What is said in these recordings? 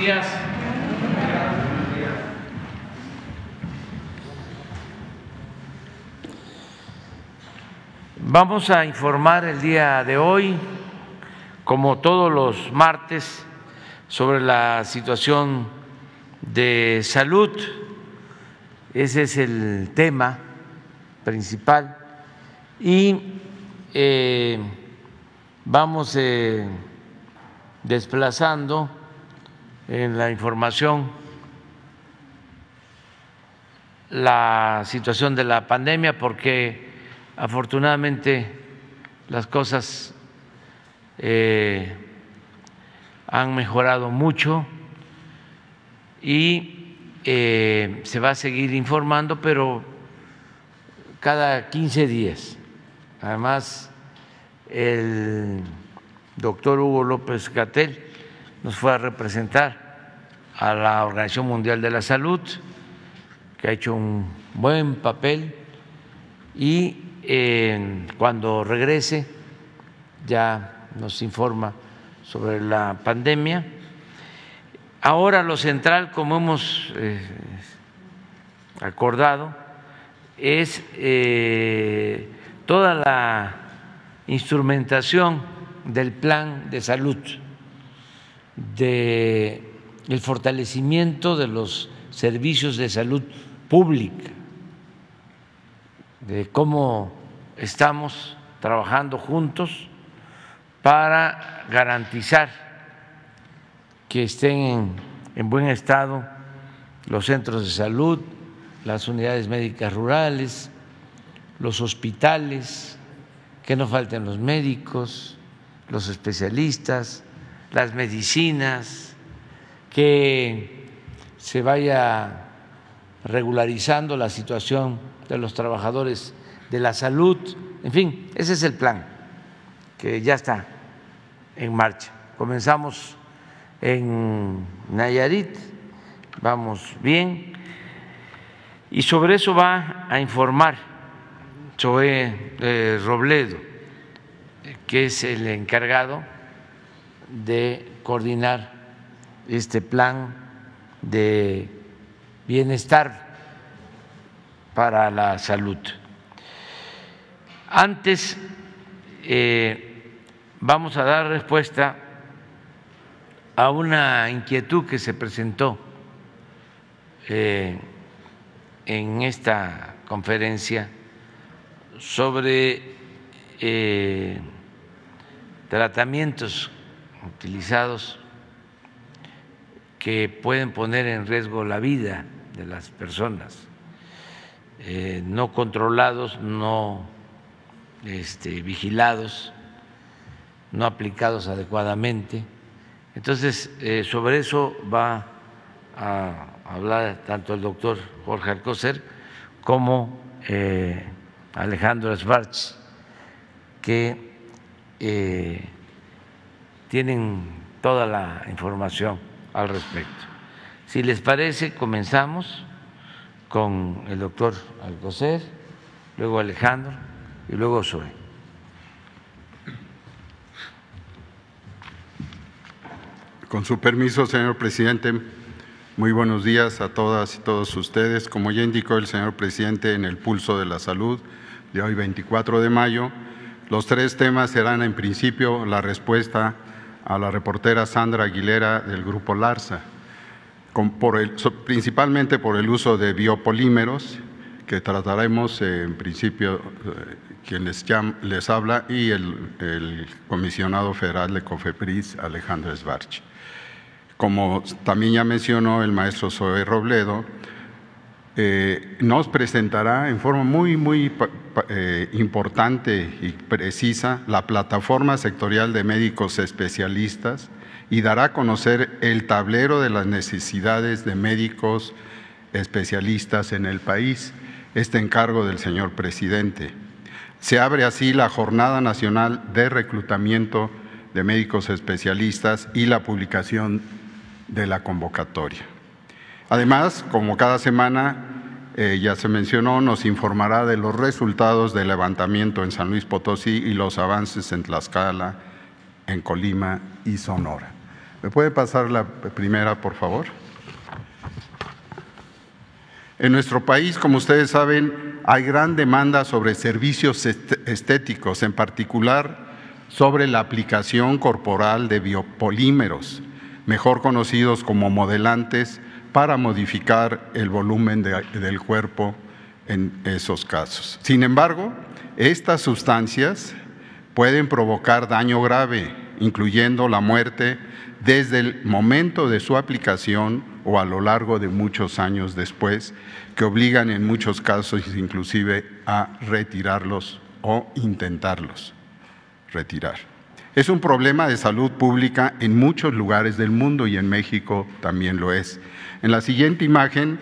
días. Vamos a informar el día de hoy, como todos los martes, sobre la situación de salud. Ese es el tema principal. Y eh, vamos eh, desplazando en la información la situación de la pandemia porque afortunadamente las cosas eh, han mejorado mucho y eh, se va a seguir informando, pero cada 15 días. Además, el doctor Hugo López Gatel nos fue a representar a la Organización Mundial de la Salud, que ha hecho un buen papel y eh, cuando regrese ya nos informa sobre la pandemia. Ahora lo central, como hemos eh, acordado, es eh, toda la instrumentación del plan de salud, de fortalecimiento de los servicios de salud pública, de cómo estamos trabajando juntos para garantizar que estén en, buen estado los centros de salud, las unidades médicas rurales, los hospitales, que no falten los médicos, los especialistas, las medicinas, que se vaya regularizando la situación de los trabajadores de la salud, en fin, ese es el plan que ya está en marcha. Comenzamos en Nayarit, vamos bien, y sobre eso va a informar Joé eh, Robledo, que es el encargado de coordinar este plan de bienestar para la salud. Antes eh, vamos a dar respuesta a una inquietud que se presentó eh, en esta conferencia sobre eh, tratamientos utilizados que pueden poner en riesgo la vida de las personas, no controlados, no este, vigilados, no aplicados adecuadamente. Entonces, eh, sobre eso va a hablar tanto el doctor Jorge Alcocer como eh, Alejandro Schwartz, que eh, tienen toda la información al respecto. Si les parece, comenzamos con el doctor Alcocer, luego Alejandro y luego soy. Con su permiso, señor presidente, muy buenos días a todas y todos ustedes. Como ya indicó el señor presidente en el pulso de la salud de hoy 24 de mayo, los tres temas serán en principio la respuesta a la reportera Sandra Aguilera del Grupo Larsa, principalmente por el uso de biopolímeros, que trataremos en principio eh, quien les, habla, y el, comisionado federal de COFEPRIS, Alejandro Esbarch. Como también ya mencionó el maestro Zoe Robledo, eh, nos presentará en forma muy, muy eh, importante y precisa la plataforma sectorial de médicos especialistas y dará a conocer el tablero de las necesidades de médicos especialistas en el país, este encargo del señor presidente. Se abre así la Jornada Nacional de Reclutamiento de Médicos Especialistas y la publicación de la convocatoria. Además, como cada semana, eh, ya se mencionó, nos informará de los resultados del levantamiento en San Luis Potosí y los avances en Tlaxcala, en Colima y Sonora. ¿Me puede pasar la primera, por favor? En nuestro país, como ustedes saben, hay gran demanda sobre servicios estéticos, en particular sobre la aplicación corporal de biopolímeros, mejor conocidos como modelantes, para modificar el volumen del cuerpo en esos casos. Sin embargo, estas sustancias pueden provocar daño grave, incluyendo la muerte desde el momento de su aplicación o a lo largo de muchos años después, que obligan en muchos casos inclusive a retirarlos o intentarlos retirar. Es un problema de salud pública en muchos lugares del mundo y en México también lo es. En la siguiente imagen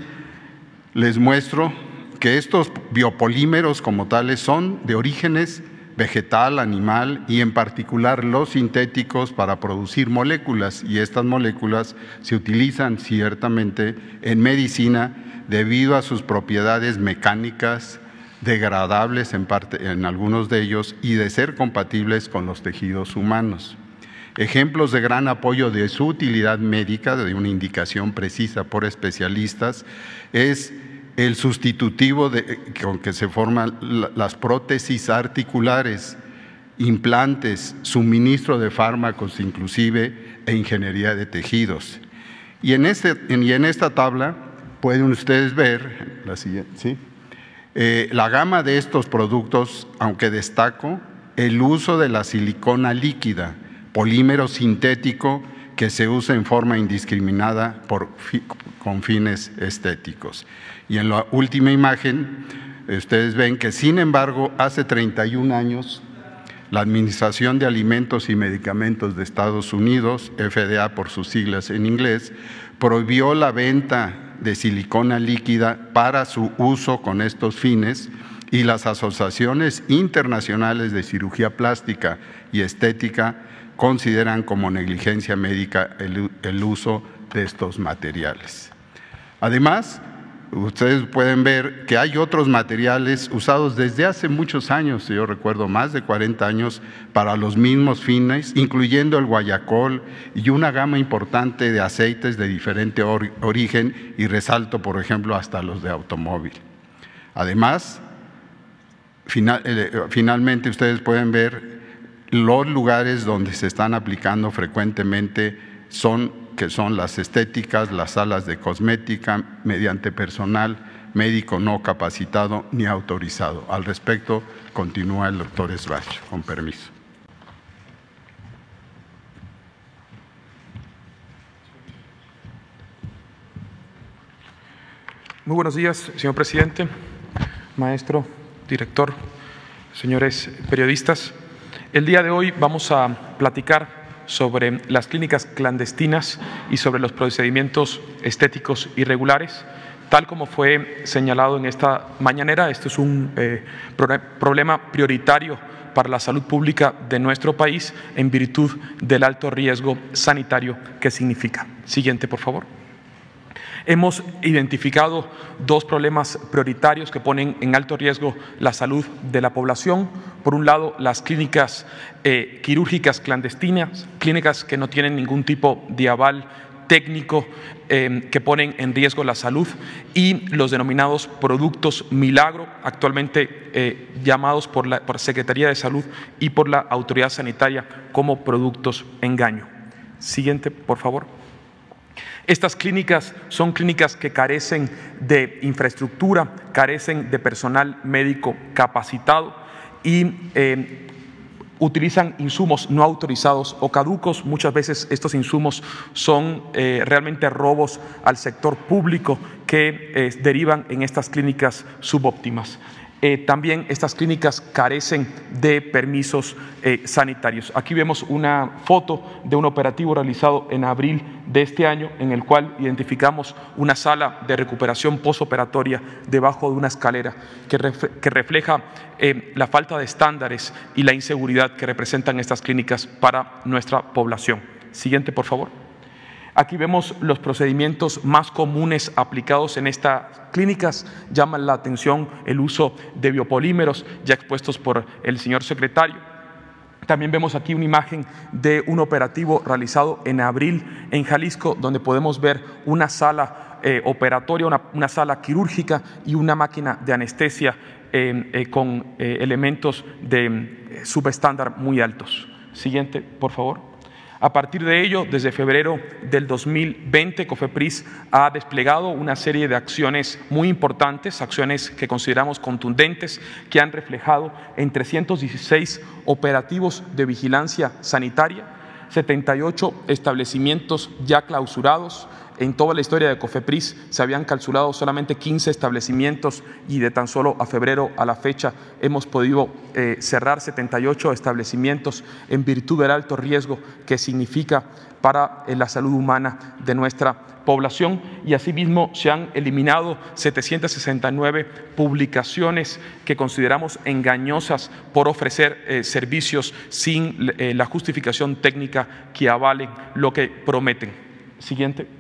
les muestro que estos biopolímeros como tales son de orígenes vegetal, animal y en particular los sintéticos para producir moléculas y estas moléculas se utilizan ciertamente en medicina debido a sus propiedades mecánicas, degradables en, parte, en algunos de ellos y de ser compatibles con los tejidos humanos. Ejemplos de gran apoyo de su utilidad médica, de una indicación precisa por especialistas, es el sustitutivo de, con que se forman las prótesis articulares, implantes, suministro de fármacos inclusive e ingeniería de tejidos. Y en, este, y en esta tabla pueden ustedes ver, la siguiente, ¿sí? Eh, la gama de estos productos, aunque destaco el uso de la silicona líquida, polímero sintético que se usa en forma indiscriminada por, con fines estéticos. Y en la última imagen, ustedes ven que, sin embargo, hace 31 años, la Administración de Alimentos y Medicamentos de Estados Unidos, FDA por sus siglas en inglés, prohibió la venta de silicona líquida para su uso con estos fines y las asociaciones internacionales de cirugía plástica y estética consideran como negligencia médica el, uso de estos materiales. Además, ustedes pueden ver que hay otros materiales usados desde hace muchos años, yo recuerdo más de 40 años, para los mismos fines, incluyendo el guayacol y una gama importante de aceites de diferente origen y resalto, por ejemplo, hasta los de automóvil. Además, eh, finalmente ustedes pueden ver los lugares donde se están aplicando frecuentemente son que son las estéticas, las salas de cosmética, mediante personal médico no capacitado ni autorizado. Al respecto, continúa el doctor Esbach, con permiso. Muy buenos días, señor presidente, maestro, director, señores periodistas. El día de hoy vamos a platicar sobre las clínicas clandestinas y sobre los procedimientos estéticos irregulares. Tal como fue señalado en esta mañanera, esto es un eh, problema prioritario para la salud pública de nuestro país en virtud del alto riesgo sanitario que significa. Siguiente, por favor. Hemos identificado dos problemas prioritarios que ponen en alto riesgo la salud de la población. Por un lado, las clínicas eh, quirúrgicas clandestinas, clínicas que no tienen ningún tipo de aval técnico eh, que ponen en riesgo la salud y los denominados productos milagro, actualmente eh, llamados por la por Secretaría de Salud y por la Autoridad Sanitaria como productos engaño. Siguiente, por favor. Estas clínicas son clínicas que carecen de infraestructura, carecen de personal médico capacitado y eh, utilizan insumos no autorizados o caducos. Muchas veces estos insumos son eh, realmente robos al sector público que eh, derivan en estas clínicas subóptimas. Eh, también estas clínicas carecen de permisos eh, sanitarios. Aquí vemos una foto de un operativo realizado en abril de este año en el cual identificamos una sala de recuperación posoperatoria debajo de una escalera que, refleja eh, la falta de estándares y la inseguridad que representan estas clínicas para nuestra población. Siguiente, por favor. Aquí vemos los procedimientos más comunes aplicados en estas clínicas. Llama la atención el uso de biopolímeros ya expuestos por el señor secretario. También vemos aquí una imagen de un operativo realizado en abril en Jalisco, donde podemos ver una sala eh, operatoria, una, sala quirúrgica y una máquina de anestesia eh, eh, con elementos de subestándar muy altos. Siguiente, por favor. A partir de ello, desde febrero del 2020, COFEPRIS ha desplegado una serie de acciones muy importantes, acciones que consideramos contundentes, que han reflejado en 316 operativos de vigilancia sanitaria, 78 establecimientos ya clausurados, en toda la historia de Cofepris se habían calculado solamente 15 establecimientos y de tan solo a febrero a la fecha hemos podido eh, cerrar 78 establecimientos en virtud del alto riesgo que significa para eh, la salud humana de nuestra población y asimismo se han eliminado 769 publicaciones que consideramos engañosas por ofrecer eh, servicios sin la justificación técnica que avalen lo que prometen. Siguiente.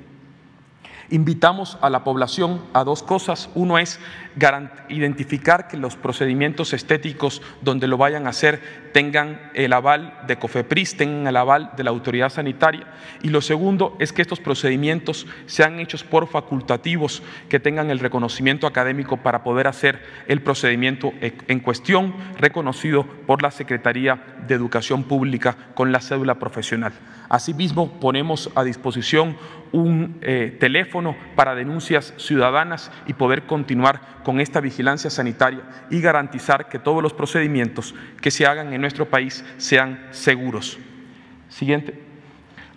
Invitamos a la población a dos cosas. Uno es identificar que los procedimientos estéticos donde lo vayan a hacer tengan el aval de COFEPRIS, tengan el aval de la autoridad sanitaria. Y lo segundo es que estos procedimientos sean hechos por facultativos, que tengan el reconocimiento académico para poder hacer el procedimiento en cuestión, reconocido por la Secretaría de Educación Pública con la cédula profesional. Asimismo, ponemos a disposición un eh, teléfono para denuncias ciudadanas y poder continuar con esta vigilancia sanitaria y garantizar que todos los procedimientos que se hagan en nuestro país sean seguros. Siguiente.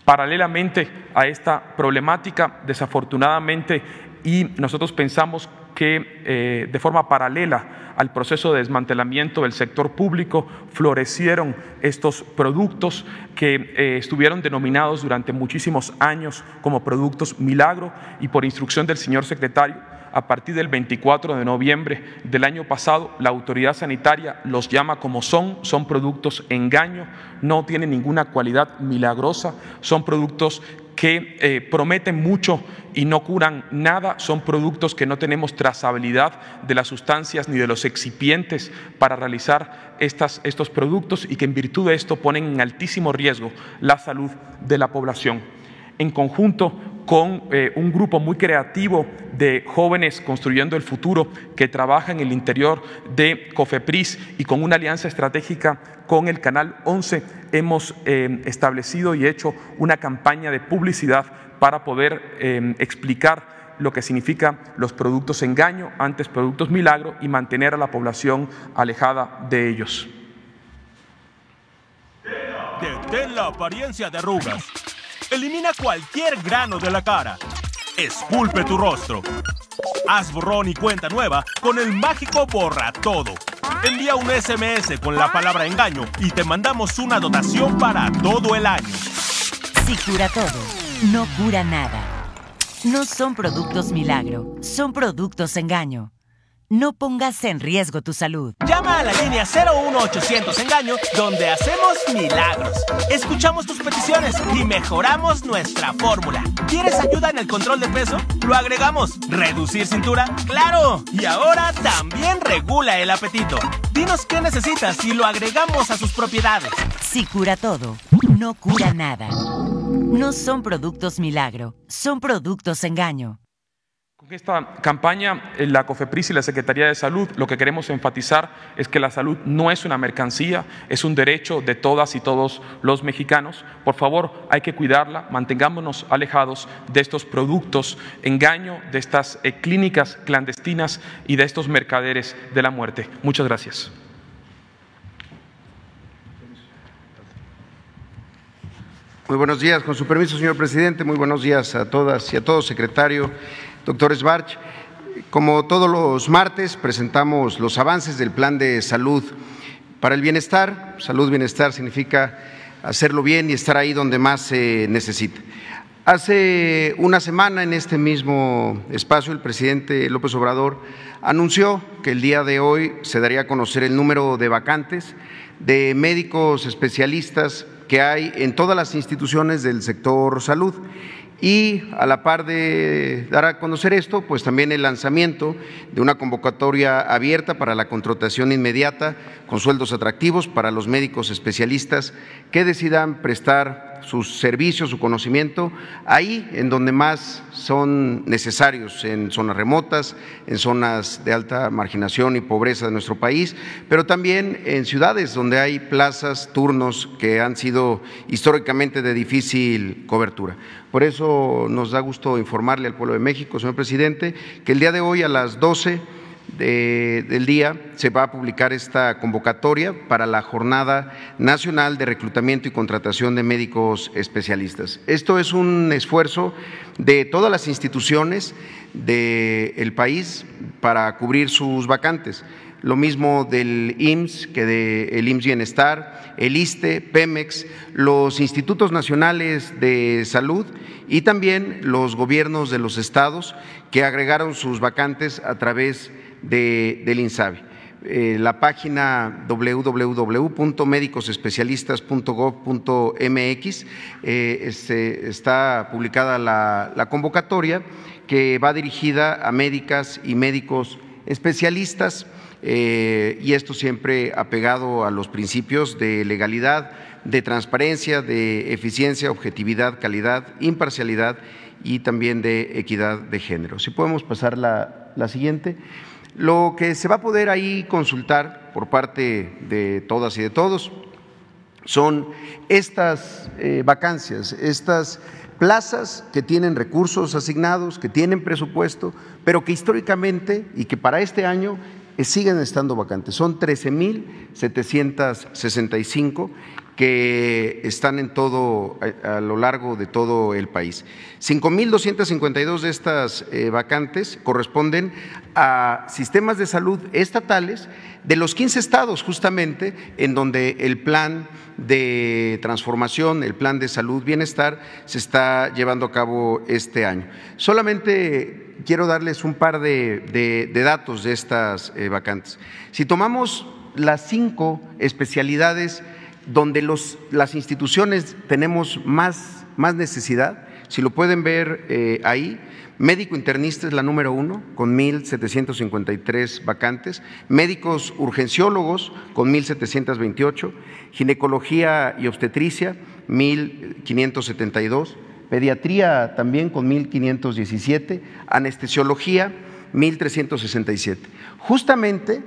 Paralelamente a esta problemática, desafortunadamente, y nosotros pensamos que eh, de forma paralela al proceso de desmantelamiento del sector público florecieron estos productos que eh, estuvieron denominados durante muchísimos años como productos milagro y por instrucción del señor secretario a partir del 24 de noviembre del año pasado, la autoridad sanitaria los llama como son, son productos engaño, no tienen ninguna cualidad milagrosa, son productos que eh, prometen mucho y no curan nada, son productos que no tenemos trazabilidad de las sustancias ni de los excipientes para realizar estas, estos productos y que en virtud de esto ponen en altísimo riesgo la salud de la población. En conjunto con eh, un grupo muy creativo de jóvenes construyendo el futuro que trabaja en el interior de COFEPRIS y con una alianza estratégica con el Canal 11 hemos eh, establecido y hecho una campaña de publicidad para poder eh, explicar lo que significa los productos engaño, antes productos milagro y mantener a la población alejada de ellos. Detén la apariencia de arrugas. Elimina cualquier grano de la cara. Esculpe tu rostro. Haz borrón y cuenta nueva con el mágico Borra Todo. Envía un SMS con la palabra engaño y te mandamos una dotación para todo el año. Si cura todo, no cura nada. No son productos milagro, son productos engaño. No pongas en riesgo tu salud. Llama a la línea 01800 Engaño, donde hacemos milagros. Escuchamos tus peticiones y mejoramos nuestra fórmula. ¿Quieres ayuda en el control de peso? Lo agregamos. ¿Reducir cintura? ¡Claro! Y ahora también regula el apetito. Dinos qué necesitas y lo agregamos a sus propiedades. Si cura todo, no cura nada. No son productos milagro, son productos engaño. Con esta campaña, eh, la COFEPRIS y la Secretaría de Salud lo que queremos enfatizar es que la salud no es una mercancía, es un derecho de todas y todos los mexicanos. Por favor, hay que cuidarla, mantengámonos alejados de estos productos engaño, de estas eh, clínicas clandestinas y de estos mercaderes de la muerte. Muchas gracias. Muy buenos días, con su permiso, señor presidente. Muy buenos días a todas y a todos, secretario Doctor Sbarch, como todos los martes presentamos los avances del plan de salud para el bienestar. Salud, bienestar significa hacerlo bien y estar ahí donde más se necesita. Hace una semana en este mismo espacio el presidente López Obrador anunció que el día de hoy se daría a conocer el número de vacantes de médicos especialistas que hay en todas las instituciones del sector salud Y a la par de dar a conocer esto, pues también el lanzamiento de una convocatoria abierta para la contratación inmediata con sueldos atractivos para los médicos especialistas que decidan prestar sus servicios, su conocimiento, ahí en donde más son necesarios, en zonas remotas, en zonas de alta marginación y pobreza de nuestro país, pero también en ciudades donde hay plazas, turnos que han sido históricamente de difícil cobertura. Por eso nos da gusto informarle al pueblo de México, señor presidente, que el día de hoy a las 12 del día se va a publicar esta convocatoria para la Jornada Nacional de Reclutamiento y Contratación de Médicos Especialistas. Esto es un esfuerzo de todas las instituciones del país para cubrir sus vacantes. Lo mismo del IMSS que del IMSS Bienestar, el ISTE, Pemex, los institutos nacionales de salud y también los gobiernos de los estados que agregaron sus vacantes a través de de, del INSABI. Eh, la página www.médicosespecialistas.gov.mx eh, este, está publicada la, convocatoria que va dirigida a médicas y médicos especialistas eh, y esto siempre apegado a los principios de legalidad, de transparencia, de eficiencia, objetividad, calidad, imparcialidad y también de equidad de género. Si podemos pasar la, la siguiente. Lo que se va a poder ahí consultar por parte de todas y de todos son estas eh, vacancias, estas plazas que tienen recursos asignados, que tienen presupuesto, pero que históricamente y que para este año eh, siguen estando vacantes. Son 13.765 que están en todo, a, lo largo de todo el país. 5.252 de estas eh, vacantes corresponden a sistemas de salud estatales de los 15 estados justamente en donde el plan de transformación, el plan de salud bienestar se está llevando a cabo este año. Solamente quiero darles un par de, datos de estas eh, vacantes. Si tomamos las cinco especialidades donde los, las instituciones tenemos más, más necesidad, si lo pueden ver eh, ahí, médico internista es la número uno, con 1.753 vacantes, médicos urgenciólogos con 1.728, ginecología y obstetricia 1.572, pediatría también con 1.517, anestesiología 1.367. Justamente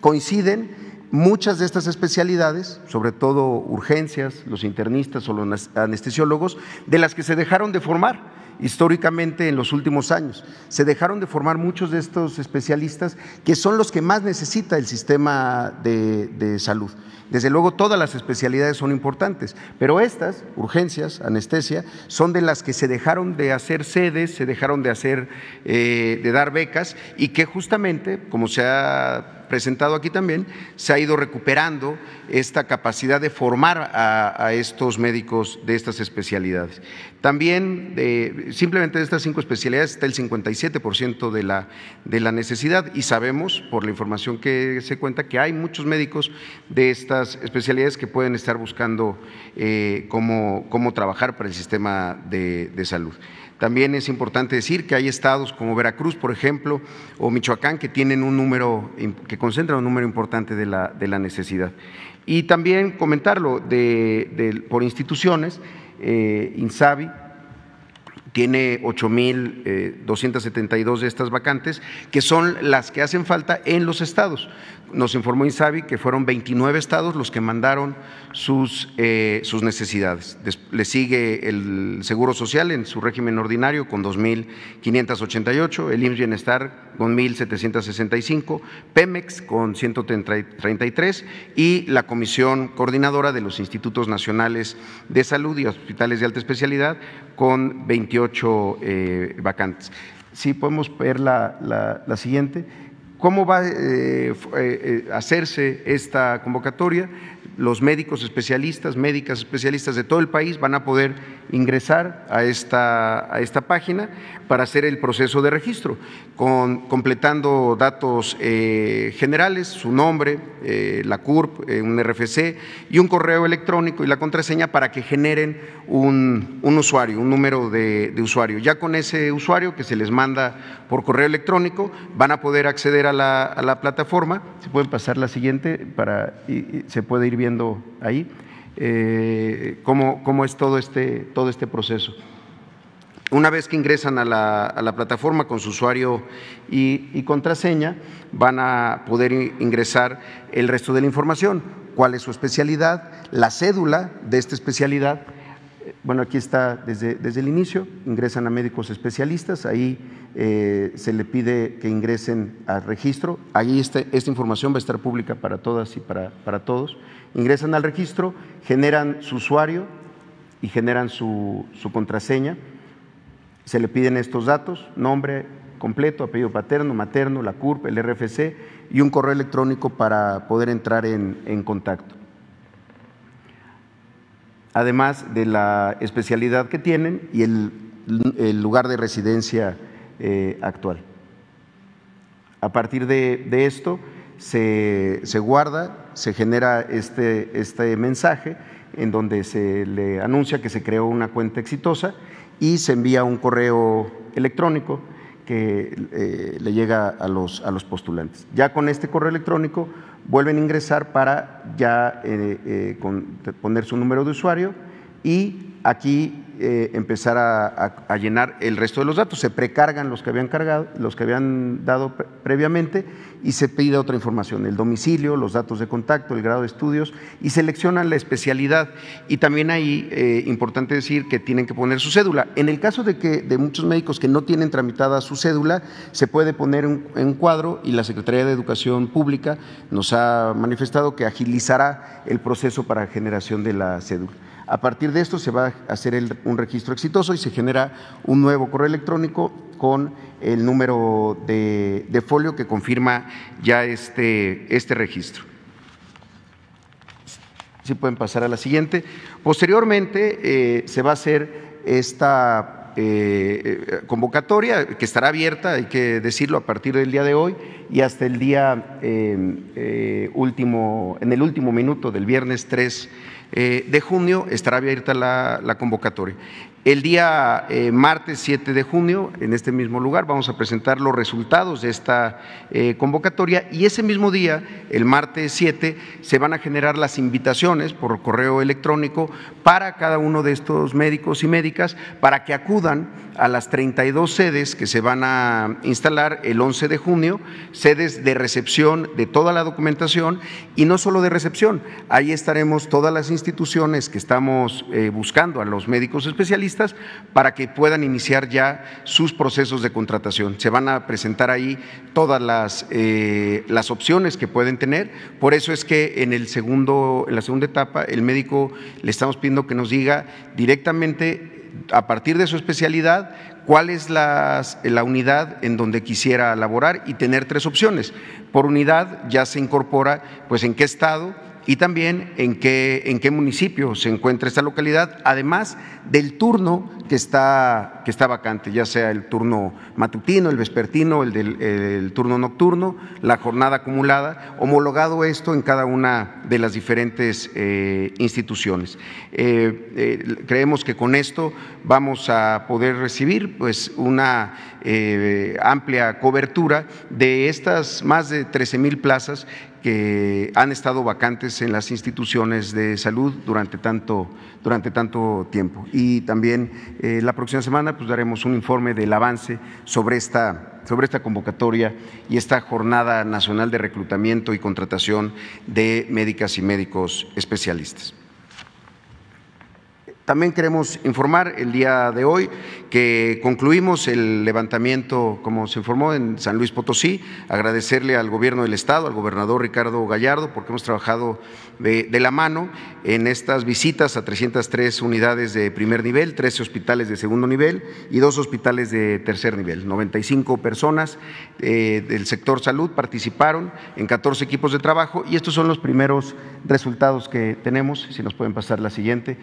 coinciden Muchas de estas especialidades, sobre todo urgencias, los internistas o los anestesiólogos, de las que se dejaron de formar históricamente en los últimos años. Se dejaron de formar muchos de estos especialistas que son los que más necesita el sistema de, de salud. Desde luego todas las especialidades son importantes, pero estas, urgencias, anestesia, son de las que se dejaron de hacer sedes, se dejaron de hacer, eh, de dar becas y que justamente, como se ha presentado aquí también, se ha ido recuperando esta capacidad de formar a, estos médicos de estas especialidades. También, simplemente de estas cinco especialidades está el 57% de la, de la necesidad y sabemos, por la información que se cuenta, que hay muchos médicos de estas especialidades que pueden estar buscando eh, cómo, trabajar para el sistema de, salud. También es importante decir que hay estados como Veracruz, por ejemplo, o Michoacán, que tienen un número, que concentran un número importante de la, de la necesidad. Y también comentarlo de, por instituciones, eh, INSABI, tiene 8.272 de estas vacantes, que son las que hacen falta en los estados nos informó Insabi que fueron 29 estados los que mandaron sus, eh, sus necesidades. le sigue el Seguro Social en su régimen ordinario con 2.588, el IMSS Bienestar con 1.765, Pemex con 133 y la Comisión Coordinadora de los Institutos Nacionales de Salud y Hospitales de Alta Especialidad con 28 eh, vacantes. Sí, podemos ver la, la, la siguiente ¿Cómo va a hacerse esta convocatoria? Los médicos especialistas, médicas especialistas de todo el país van a poder ingresar a esta, a esta página para hacer el proceso de registro, con, completando datos eh, generales, su nombre, eh, la CURP, eh, un RFC y un correo electrónico y la contraseña para que generen un, usuario, un número de, usuario. Ya con ese usuario que se les manda por correo electrónico, van a poder acceder a la, a la plataforma. Se pueden pasar la siguiente para y se puede ir viendo ahí eh, cómo, es todo este, todo este proceso. Una vez que ingresan a la, plataforma con su usuario y, contraseña, van a poder ingresar el resto de la información, cuál es su especialidad, la cédula de esta especialidad. Bueno, aquí está desde, desde el inicio, ingresan a médicos especialistas, ahí eh, se le pide que ingresen al registro, ahí este, esta información va a estar pública para todas y para, para todos ingresan al registro, generan su usuario y generan su, contraseña. Se le piden estos datos, nombre completo, apellido paterno, materno, la CURP, el RFC y un correo electrónico para poder entrar en, contacto. Además de la especialidad que tienen y el, lugar de residencia eh, actual. A partir de, esto se, se guarda se genera este, este mensaje en donde se le anuncia que se creó una cuenta exitosa y se envía un correo electrónico que eh, le llega a los, a los postulantes. Ya con este correo electrónico vuelven a ingresar para ya eh, eh, poner su número de usuario y aquí eh, empezar a, llenar el resto de los datos. Se precargan los que habían cargado, los que habían dado previamente y se pide otra información, el domicilio, los datos de contacto, el grado de estudios y seleccionan la especialidad. Y también ahí, eh, importante decir que tienen que poner su cédula. En el caso de que de muchos médicos que no tienen tramitada su cédula, se puede poner en un cuadro y la Secretaría de Educación Pública nos ha manifestado que agilizará el proceso para generación de la cédula. A partir de esto se va a hacer un registro exitoso y se genera un nuevo correo electrónico con el número de, folio que confirma ya este, este registro. Si pueden pasar a la siguiente. Posteriormente eh, se va a hacer esta eh, convocatoria que estará abierta, hay que decirlo, a partir del día de hoy y hasta el día eh, último, en el último minuto del viernes 3 eh, de junio estará abierta la, convocatoria. El día eh, martes 7 de junio, en este mismo lugar, vamos a presentar los resultados de esta eh, convocatoria y ese mismo día, el martes 7, se van a generar las invitaciones por correo electrónico para cada uno de estos médicos y médicas para que acudan a las 32 sedes que se van a instalar el 11 de junio, sedes de recepción de toda la documentación y no solo de recepción, ahí estaremos todas las instituciones que estamos eh, buscando a los médicos especialistas para que puedan iniciar ya sus procesos de contratación. Se van a presentar ahí todas las, eh, las opciones que pueden tener, por eso es que en, el segundo, en la segunda etapa el médico le estamos pidiendo que nos diga directamente a partir de su especialidad, cuál es la, unidad en donde quisiera laborar y tener tres opciones. Por unidad ya se incorpora pues en qué estado, y también en qué, en qué municipio se encuentra esta localidad, además del turno que está, que está vacante, ya sea el turno matutino, el vespertino, el del turno nocturno, la jornada acumulada, homologado esto en cada una de las diferentes eh, instituciones. Eh, eh, creemos que con esto vamos a poder recibir pues, una amplia cobertura de estas más de 13 mil plazas que han estado vacantes en las instituciones de salud durante tanto, durante tanto tiempo. Y también eh, la próxima semana pues, daremos un informe del avance sobre esta, sobre esta convocatoria y esta Jornada Nacional de Reclutamiento y Contratación de Médicas y Médicos Especialistas. También queremos informar el día de hoy que concluimos el levantamiento, como se informó, en San Luis Potosí. Agradecerle al gobierno del Estado, al gobernador Ricardo Gallardo, porque hemos trabajado de, la mano en estas visitas a 303 unidades de primer nivel, 13 hospitales de segundo nivel y dos hospitales de tercer nivel. 95 personas eh, del sector salud participaron en 14 equipos de trabajo y estos son los primeros resultados que tenemos. Si nos pueden pasar la siguiente.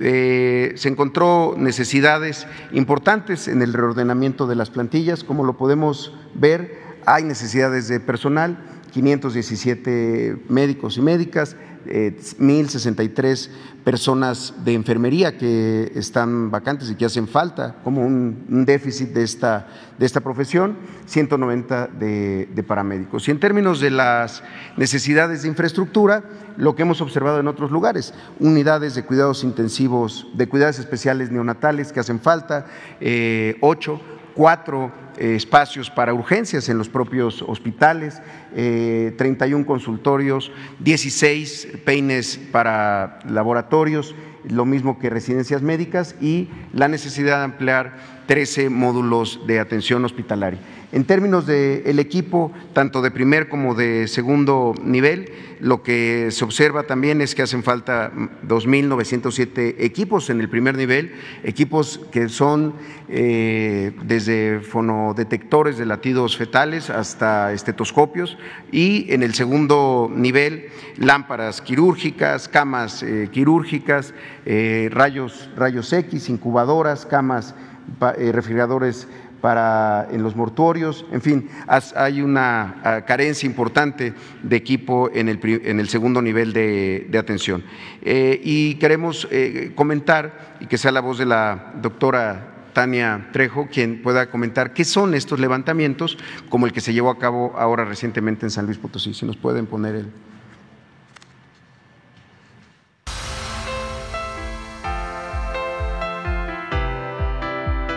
Eh, se encontró necesidades importantes en el reordenamiento de las plantillas, como lo podemos ver, hay necesidades de personal, 517 médicos y médicas, 1.063 eh, personas de enfermería que están vacantes y que hacen falta, como un, déficit de esta, de esta profesión, 190 de, de, paramédicos. Y en términos de las necesidades de infraestructura, lo que hemos observado en otros lugares, unidades de cuidados intensivos, de cuidados especiales neonatales que hacen falta, eh, ocho, cuatro eh, espacios para urgencias en los propios hospitales, 31 eh, consultorios, 16 peines para laboratorios, lo mismo que residencias médicas y la necesidad de ampliar 13 módulos de atención hospitalaria. En términos del equipo, tanto de primer como de segundo nivel, lo que se observa también es que hacen falta 2.907 equipos en el primer nivel, equipos que son eh, desde fonodetectores de latidos fetales hasta estetoscopios y en el segundo nivel lámparas quirúrgicas, camas eh, quirúrgicas, eh, rayos, rayos X, incubadoras, camas, refrigeradores para en los mortuorios, en fin, hay una ah, carencia importante de equipo en el, en el segundo nivel de, atención. Eh, y queremos eh, comentar, y que sea la voz de la doctora Tania Trejo, quien pueda comentar qué son estos levantamientos, como el que se llevó a cabo ahora recientemente en San Luis Potosí. Si nos pueden poner el.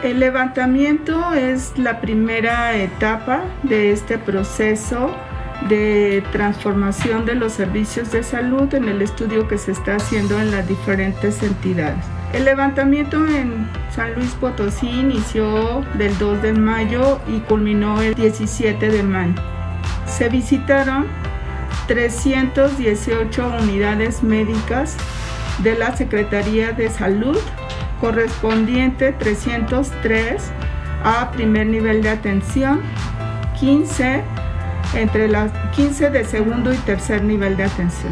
El levantamiento es la primera etapa de este proceso de transformación de los servicios de salud en el estudio que se está haciendo en las diferentes entidades. El levantamiento en San Luis Potosí inició del 2 de mayo y culminó el 17 de mayo. Se visitaron 318 unidades médicas de la Secretaría de Salud correspondiente 303 a primer nivel de atención, 15 entre las 15 de segundo y tercer nivel de atención.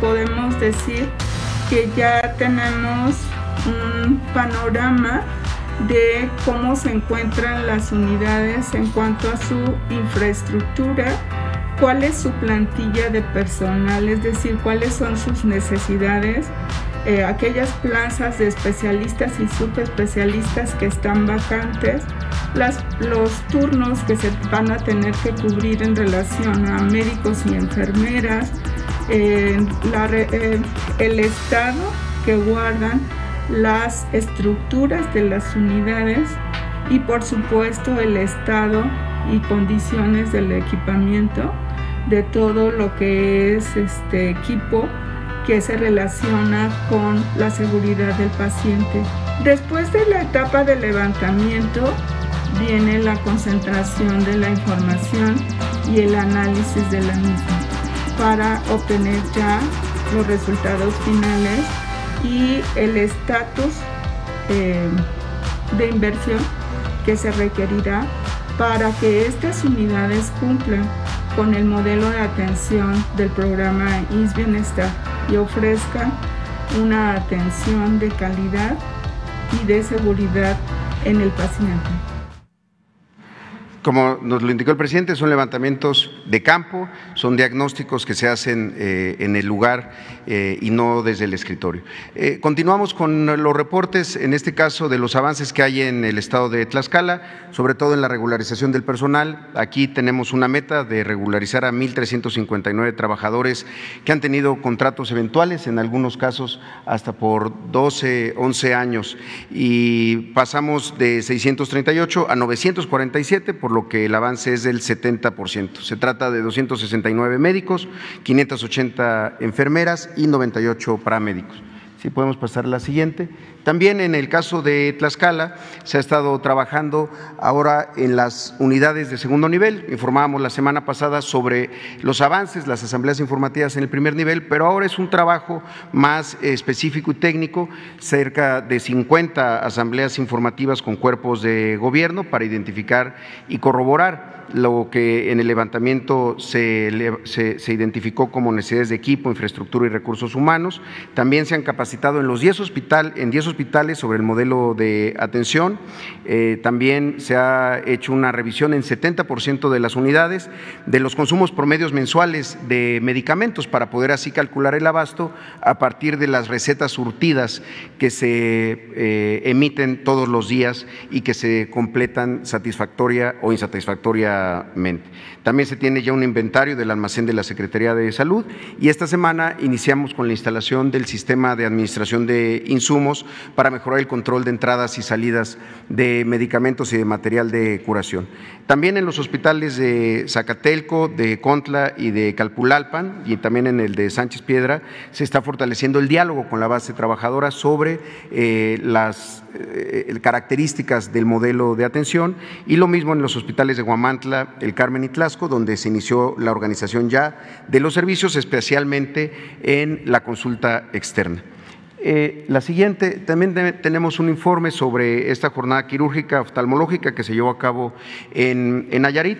Podemos decir que ya tenemos un panorama de cómo se encuentran las unidades en cuanto a su infraestructura, cuál es su plantilla de personal, es decir, cuáles son sus necesidades eh, aquellas plazas de especialistas y subespecialistas que están vacantes, los turnos que se van a tener que cubrir en relación a médicos y enfermeras, eh, el estado que guardan las estructuras de las unidades y por supuesto el estado y condiciones del equipamiento de todo lo que es este equipo que se relaciona con la seguridad del paciente. Después de la etapa de levantamiento viene la concentración de la información y el análisis de la misma para obtener ya los resultados finales y el estatus eh, de inversión que se requerirá para que estas unidades cumplan con el modelo de atención del programa IS Bienestar y ofrezcan una atención de calidad y de seguridad en el paciente. Como nos lo indicó el presidente, son levantamientos de campo, son diagnósticos que se hacen eh, en el lugar eh, y no desde el escritorio. Eh, continuamos con los reportes, en este caso de los avances que hay en el estado de Tlaxcala, sobre todo en la regularización del personal. Aquí tenemos una meta de regularizar a 1.359 trabajadores que han tenido contratos eventuales, en algunos casos hasta por 12, 11 años, y pasamos de 638 a 947 por lo que el avance es del 70%. Se trata de 269 médicos, 580 enfermeras y 98 paramédicos. Si podemos pasar a la siguiente, También en el caso de Tlaxcala se ha estado trabajando ahora en las unidades de segundo nivel. Informábamos la semana pasada sobre los avances, las asambleas informativas en el primer nivel, pero ahora es un trabajo más específico y técnico, cerca de 50 asambleas informativas con cuerpos de gobierno para identificar y corroborar lo que en el levantamiento se, identificó como necesidades de equipo, infraestructura y recursos humanos. También se han capacitado en los 10 hospital, en 10 hospitales sobre el modelo de atención. Eh, también se ha hecho una revisión en 70% de las unidades de los consumos promedios mensuales de medicamentos para poder así calcular el abasto a partir de las recetas surtidas que se eh, emiten todos los días y que se completan satisfactoria o insatisfactoria mente también se tiene ya un inventario del almacén de la Secretaría de Salud y esta semana iniciamos con la instalación del sistema de administración de insumos para mejorar el control de entradas y salidas de medicamentos y de material de curación. También en los hospitales de Zacatelco, de Contla y de Calpulalpan y también en el de Sánchez Piedra se está fortaleciendo el diálogo con la base trabajadora sobre eh, las eh, características del modelo de atención y lo mismo en los hospitales de Guamantla, el Carmen y Donde se inició la organización ya de los servicios, especialmente en la consulta externa. Eh, la siguiente, también tenemos un informe sobre esta jornada quirúrgica oftalmológica que se llevó a cabo en, en Nayarit.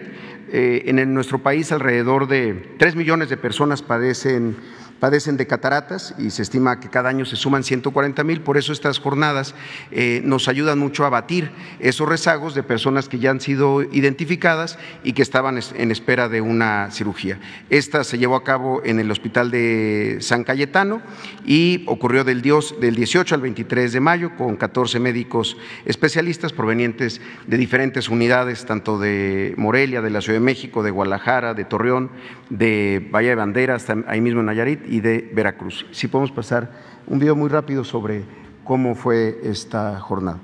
Eh, en nuestro país alrededor de 3 millones de personas padecen padecen de cataratas y se estima que cada año se suman 140 mil, por eso estas jornadas eh, nos ayudan mucho a batir esos rezagos de personas que ya han sido identificadas y que estaban en espera de una cirugía. Esta se llevó a cabo en el Hospital de San Cayetano y ocurrió del, Dios, del 18 al 23 de mayo con 14 médicos especialistas provenientes de diferentes unidades, tanto de Morelia, de la Ciudad de México, de Guadalajara, de Torreón, de Bahía de Banderas, ahí mismo en Nayarit y de Veracruz. Si podemos pasar un video muy rápido sobre cómo fue esta jornada.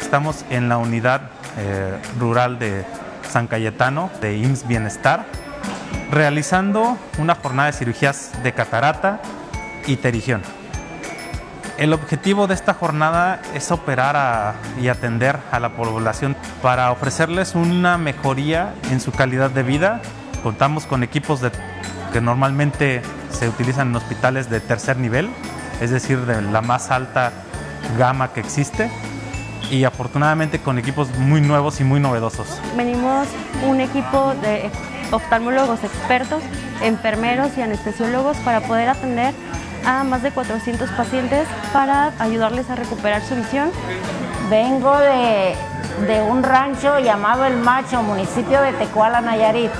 Estamos en la unidad eh, rural de San Cayetano de IMSS Bienestar, realizando una jornada de cirugías de catarata y terigión. El objetivo de esta jornada es operar y atender a la población para ofrecerles una mejoría en su calidad de vida. Contamos con equipos que normalmente se utilizan en hospitales de tercer nivel, es decir, de la más alta gama que existe y afortunadamente con equipos muy nuevos y muy novedosos. Venimos un equipo de oftalmólogos expertos, enfermeros y anestesiólogos para poder atender a más de 400 pacientes para ayudarles a recuperar su visión. Vengo de, de un rancho llamado El Macho, municipio de Tecuala, Nayarit.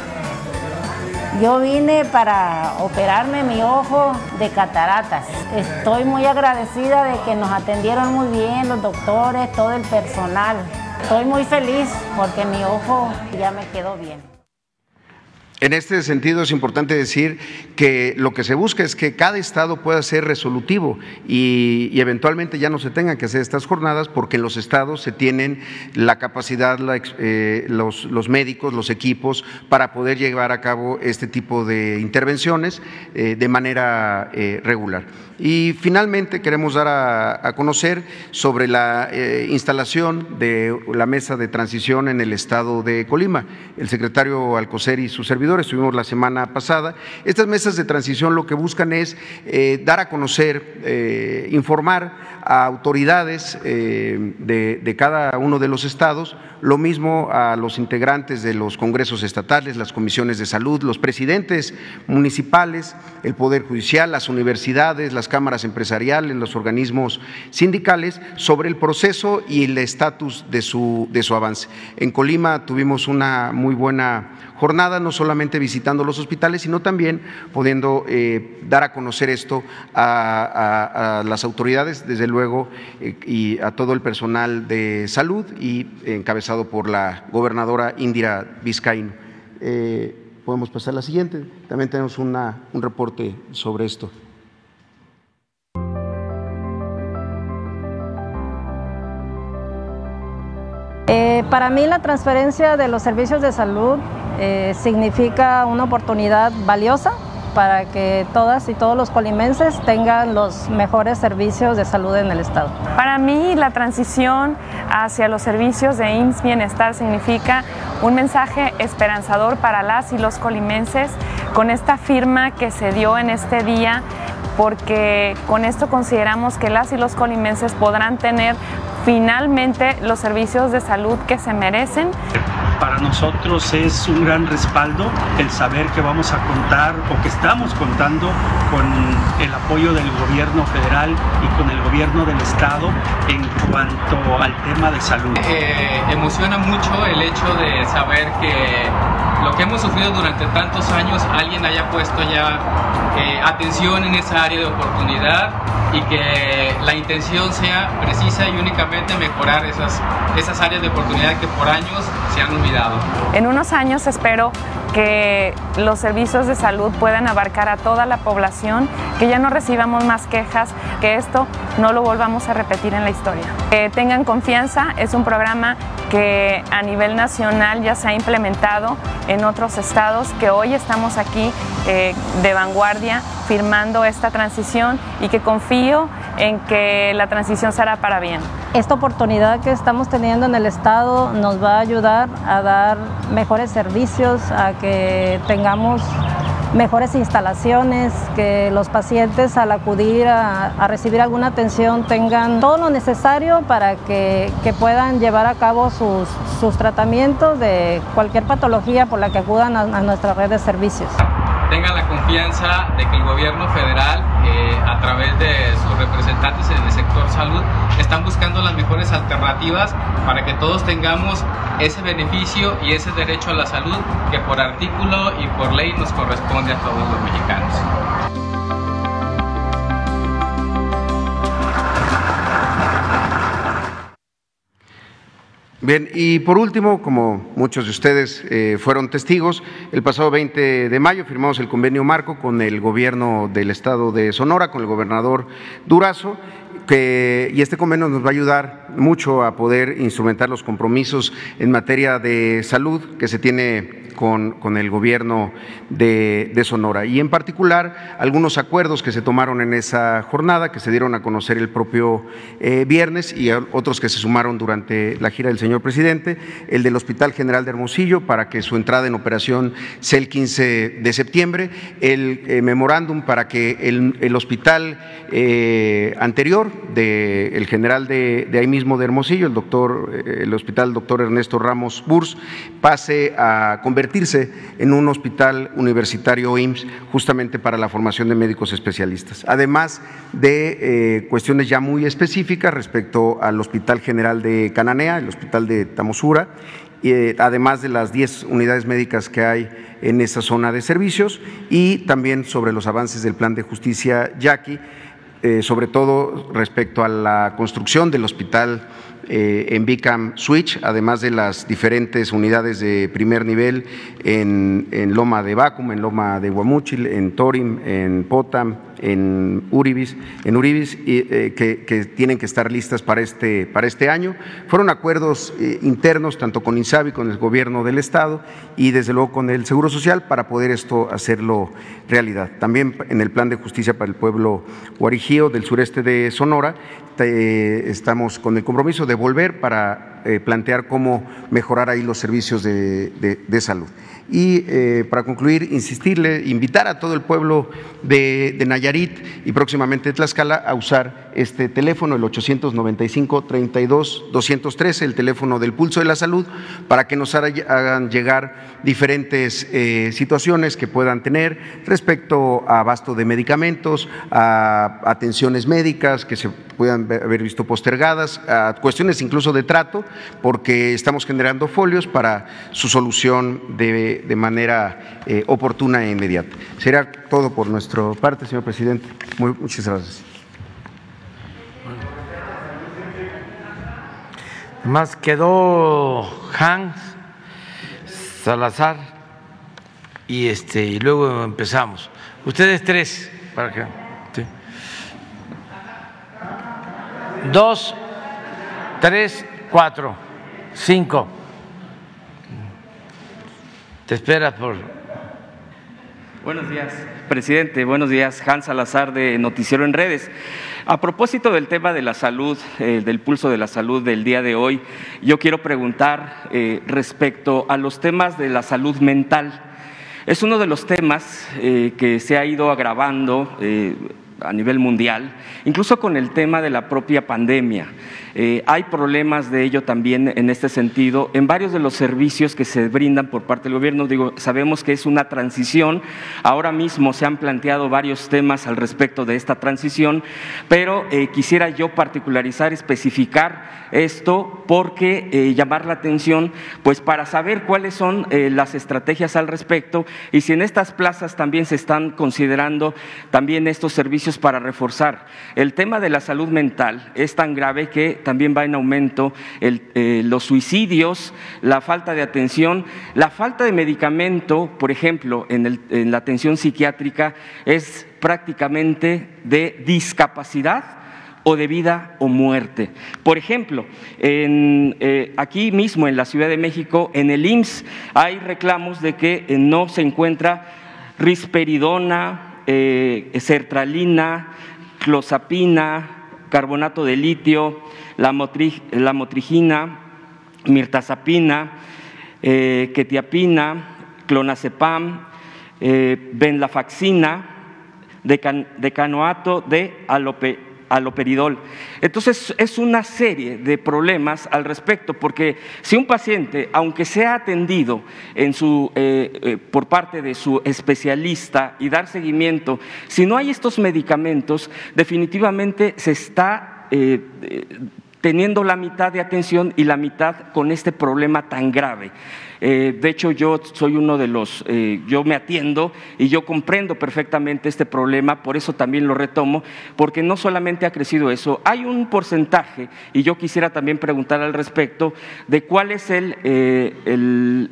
Yo vine para operarme mi ojo de cataratas. Estoy muy agradecida de que nos atendieron muy bien los doctores, todo el personal. Estoy muy feliz porque mi ojo ya me quedó bien. En este sentido es importante decir que lo que se busca es que cada estado pueda ser resolutivo y, eventualmente ya no se tengan que hacer estas jornadas porque los estados se tienen la capacidad, eh, los, médicos, los equipos para poder llevar a cabo este tipo de intervenciones eh, de manera eh, regular. Y finalmente queremos dar a, conocer sobre la instalación de la mesa de transición en el estado de Colima. El secretario Alcocer y su servidor estuvimos la semana pasada. Estas mesas de transición lo que buscan es eh, dar a conocer, eh, informar a autoridades eh, de, de, cada uno de los estados, lo mismo a los integrantes de los congresos estatales, las comisiones de salud, los presidentes municipales, el Poder Judicial, las universidades, las cámaras empresariales, los organismos sindicales, sobre el proceso y el estatus de su, de su avance. En Colima tuvimos una muy buena jornada, no solamente visitando los hospitales, sino también pudiendo eh, dar a conocer esto a, las autoridades, desde luego, eh, y a todo el personal de salud y encabezado por la gobernadora Indira Vizcaíno. Eh, podemos pasar a la siguiente. También tenemos un reporte sobre esto. Eh, para mí la transferencia de los servicios de salud eh, significa una oportunidad valiosa para que todas y todos los colimenses tengan los mejores servicios de salud en el Estado. Para mí la transición hacia los servicios de IMSS Bienestar significa un mensaje esperanzador para las y los colimenses con esta firma que se dio en este día porque con esto consideramos que las y los colimenses podrán tener finalmente los servicios de salud que se merecen. Para nosotros es un gran respaldo el saber que vamos a contar o que estamos contando con el apoyo del gobierno federal y con el gobierno del estado en cuanto al tema de salud. Eh, emociona mucho el hecho de saber que lo que hemos sufrido durante tantos años, alguien haya puesto ya eh, atención en esa área de oportunidad y que la intención sea precisa y únicamente mejorar esas, esas áreas de oportunidad que por años se han olvidado. En unos años espero que los servicios de salud puedan abarcar a toda la población, que ya no recibamos más quejas, que esto no lo volvamos a repetir en la historia. Tengan confianza, es un programa que a nivel nacional ya se ha implementado en otros estados, que hoy estamos aquí eh, de vanguardia firmando esta transición y que confío en que la transición será para bien. Esta oportunidad que estamos teniendo en el Estado nos va a ayudar a dar mejores servicios, a que tengamos mejores instalaciones, que los pacientes al acudir a, recibir alguna atención tengan todo lo necesario para que, puedan llevar a cabo sus, tratamientos de cualquier patología por la que acudan a nuestra red de servicios. Tengan la confianza de que el gobierno federal, a través de sus representantes en el sector salud, están buscando las mejores alternativas para que todos tengamos ese beneficio y ese derecho a la salud que por artículo y por ley nos corresponde a todos los mexicanos. Bien, y por último, como muchos de ustedes eh, fueron testigos, el pasado 20 de mayo firmamos el convenio marco con el gobierno del estado de Sonora, con el gobernador Durazo, y este convenio nos va a ayudar mucho a poder instrumentar los compromisos en materia de salud que se tiene con, el gobierno de, Sonora. Y en particular, algunos acuerdos que se tomaron en esa jornada, que se dieron a conocer el propio eh, viernes y otros que se sumaron durante la gira del señor presidente, el del Hospital General de Hermosillo para que su entrada en operación sea el 15 de septiembre, el eh, memorándum para que el, hospital eh, anterior del general de, ahí mismo de Hermosillo, el doctor, el hospital doctor Ernesto Ramos Burs, pase a convertirse convertirse en un hospital universitario IMSS justamente para la formación de médicos especialistas, además de eh, cuestiones ya muy específicas respecto al Hospital General de Cananea, el Hospital de Tamosura, eh, además de las 10 unidades médicas que hay en esa zona de servicios y también sobre los avances del plan de justicia Yaqui, eh, sobre todo respecto a la construcción del hospital en Bicam Switch, además de las diferentes unidades de primer nivel en, Loma de Bacum, en Loma de Guamúchil, en Torim, en Potam, en Uribis, en Uribis eh, que, tienen que estar listas para este, para este año. Fueron acuerdos eh, internos, tanto con INSABI, con el gobierno del Estado y desde luego con el Seguro Social para poder esto hacerlo realidad. También en el Plan de Justicia para el Pueblo Guarijío del sureste de Sonora estamos con el compromiso de volver para eh, plantear cómo mejorar ahí los servicios de salud. Y eh, para concluir, insistirle, invitar a todo el pueblo de, Nayarit y próximamente Tlaxcala a usar este teléfono, el 895-32-213, el teléfono del pulso de la salud, para que nos hagan llegar diferentes eh, situaciones que puedan tener respecto a abasto de medicamentos, a atenciones médicas que se puedan haber visto postergadas, a cuestiones incluso de trato, porque estamos generando folios para su solución de de, manera eh, oportuna e inmediata. Será todo por nuestra parte, señor presidente. muchas gracias. Más quedó Hans Salazar y este y luego empezamos. Ustedes tres, para dos, tres, cuatro. cinco. Te esperas por Buenos días, presidente. Buenos días, Hans Salazar de Noticiero en Redes. A propósito del tema de la salud, eh, del pulso de la salud del día de hoy, yo quiero preguntar eh, respecto a los temas de la salud mental. Es uno de los temas eh, que se ha ido agravando a nivel mundial, incluso con el tema de la propia pandemia. Eh, hay problemas de ello también en este sentido en varios de los servicios que se brindan por parte del gobierno. Digo, sabemos que es una transición. Ahora mismo se han planteado varios temas al respecto de esta transición, pero eh, quisiera yo particularizar, especificar esto porque eh, llamar la atención, pues para saber cuáles son las estrategias al respecto y si en estas plazas también se están considerando también estos servicios para reforzar. El tema de la salud mental es tan grave que también va en aumento eh, los suicidios, la falta de atención, la falta de medicamento, por ejemplo, en, la atención psiquiátrica es prácticamente de discapacidad o de vida o muerte. Por ejemplo, eh, aquí mismo en la Ciudad de México, en el IMSS, hay reclamos de que eh, no se encuentra risperidona, sertralina, clozapina, carbonato de litio, la, motrigina, mirtazapina, eh, ketiapina, clonazepam, eh, benlafaxina, decanoato de alope, aloperidol. Entonces, es una serie de problemas al respecto, porque si un paciente, aunque sea atendido eh, eh, por parte de su especialista y dar seguimiento, si no hay estos medicamentos, definitivamente se está eh, teniendo la mitad de atención y la mitad con este problema tan grave. Eh, de hecho, yo soy uno de los, eh, yo me atiendo y yo comprendo perfectamente este problema, por eso también lo retomo, porque no solamente ha crecido eso, hay un porcentaje, y yo quisiera también preguntar al respecto, de cuál es el, eh,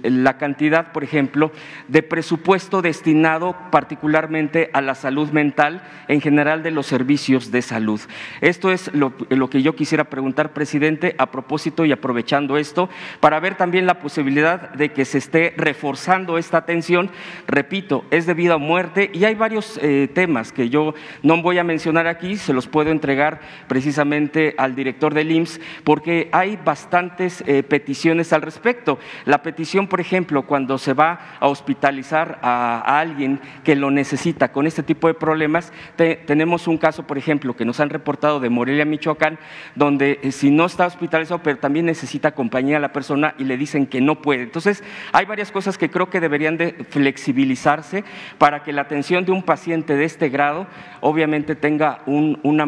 la cantidad, por ejemplo, de presupuesto destinado particularmente a la salud mental en general de los servicios de salud. Esto es lo, lo que yo quisiera preguntar, presidente, a propósito y aprovechando esto, para ver también la posibilidad de que se esté reforzando esta atención. Repito, es de vida o muerte y hay varios eh, temas que yo no voy a mencionar aquí, se los puedo entregar precisamente al director del IMSS porque hay bastantes eh, peticiones al respecto. La petición, por ejemplo, cuando se va a hospitalizar a, alguien que lo necesita con este tipo de problemas, tenemos un caso, por ejemplo, que nos han reportado de Morelia, Michoacán, donde eh, si no está hospitalizado, pero también necesita compañía a la persona y le dicen que no puede. Entonces, entonces, hay varias cosas que creo que deberían de flexibilizarse para que la atención de un paciente de este grado obviamente tenga una,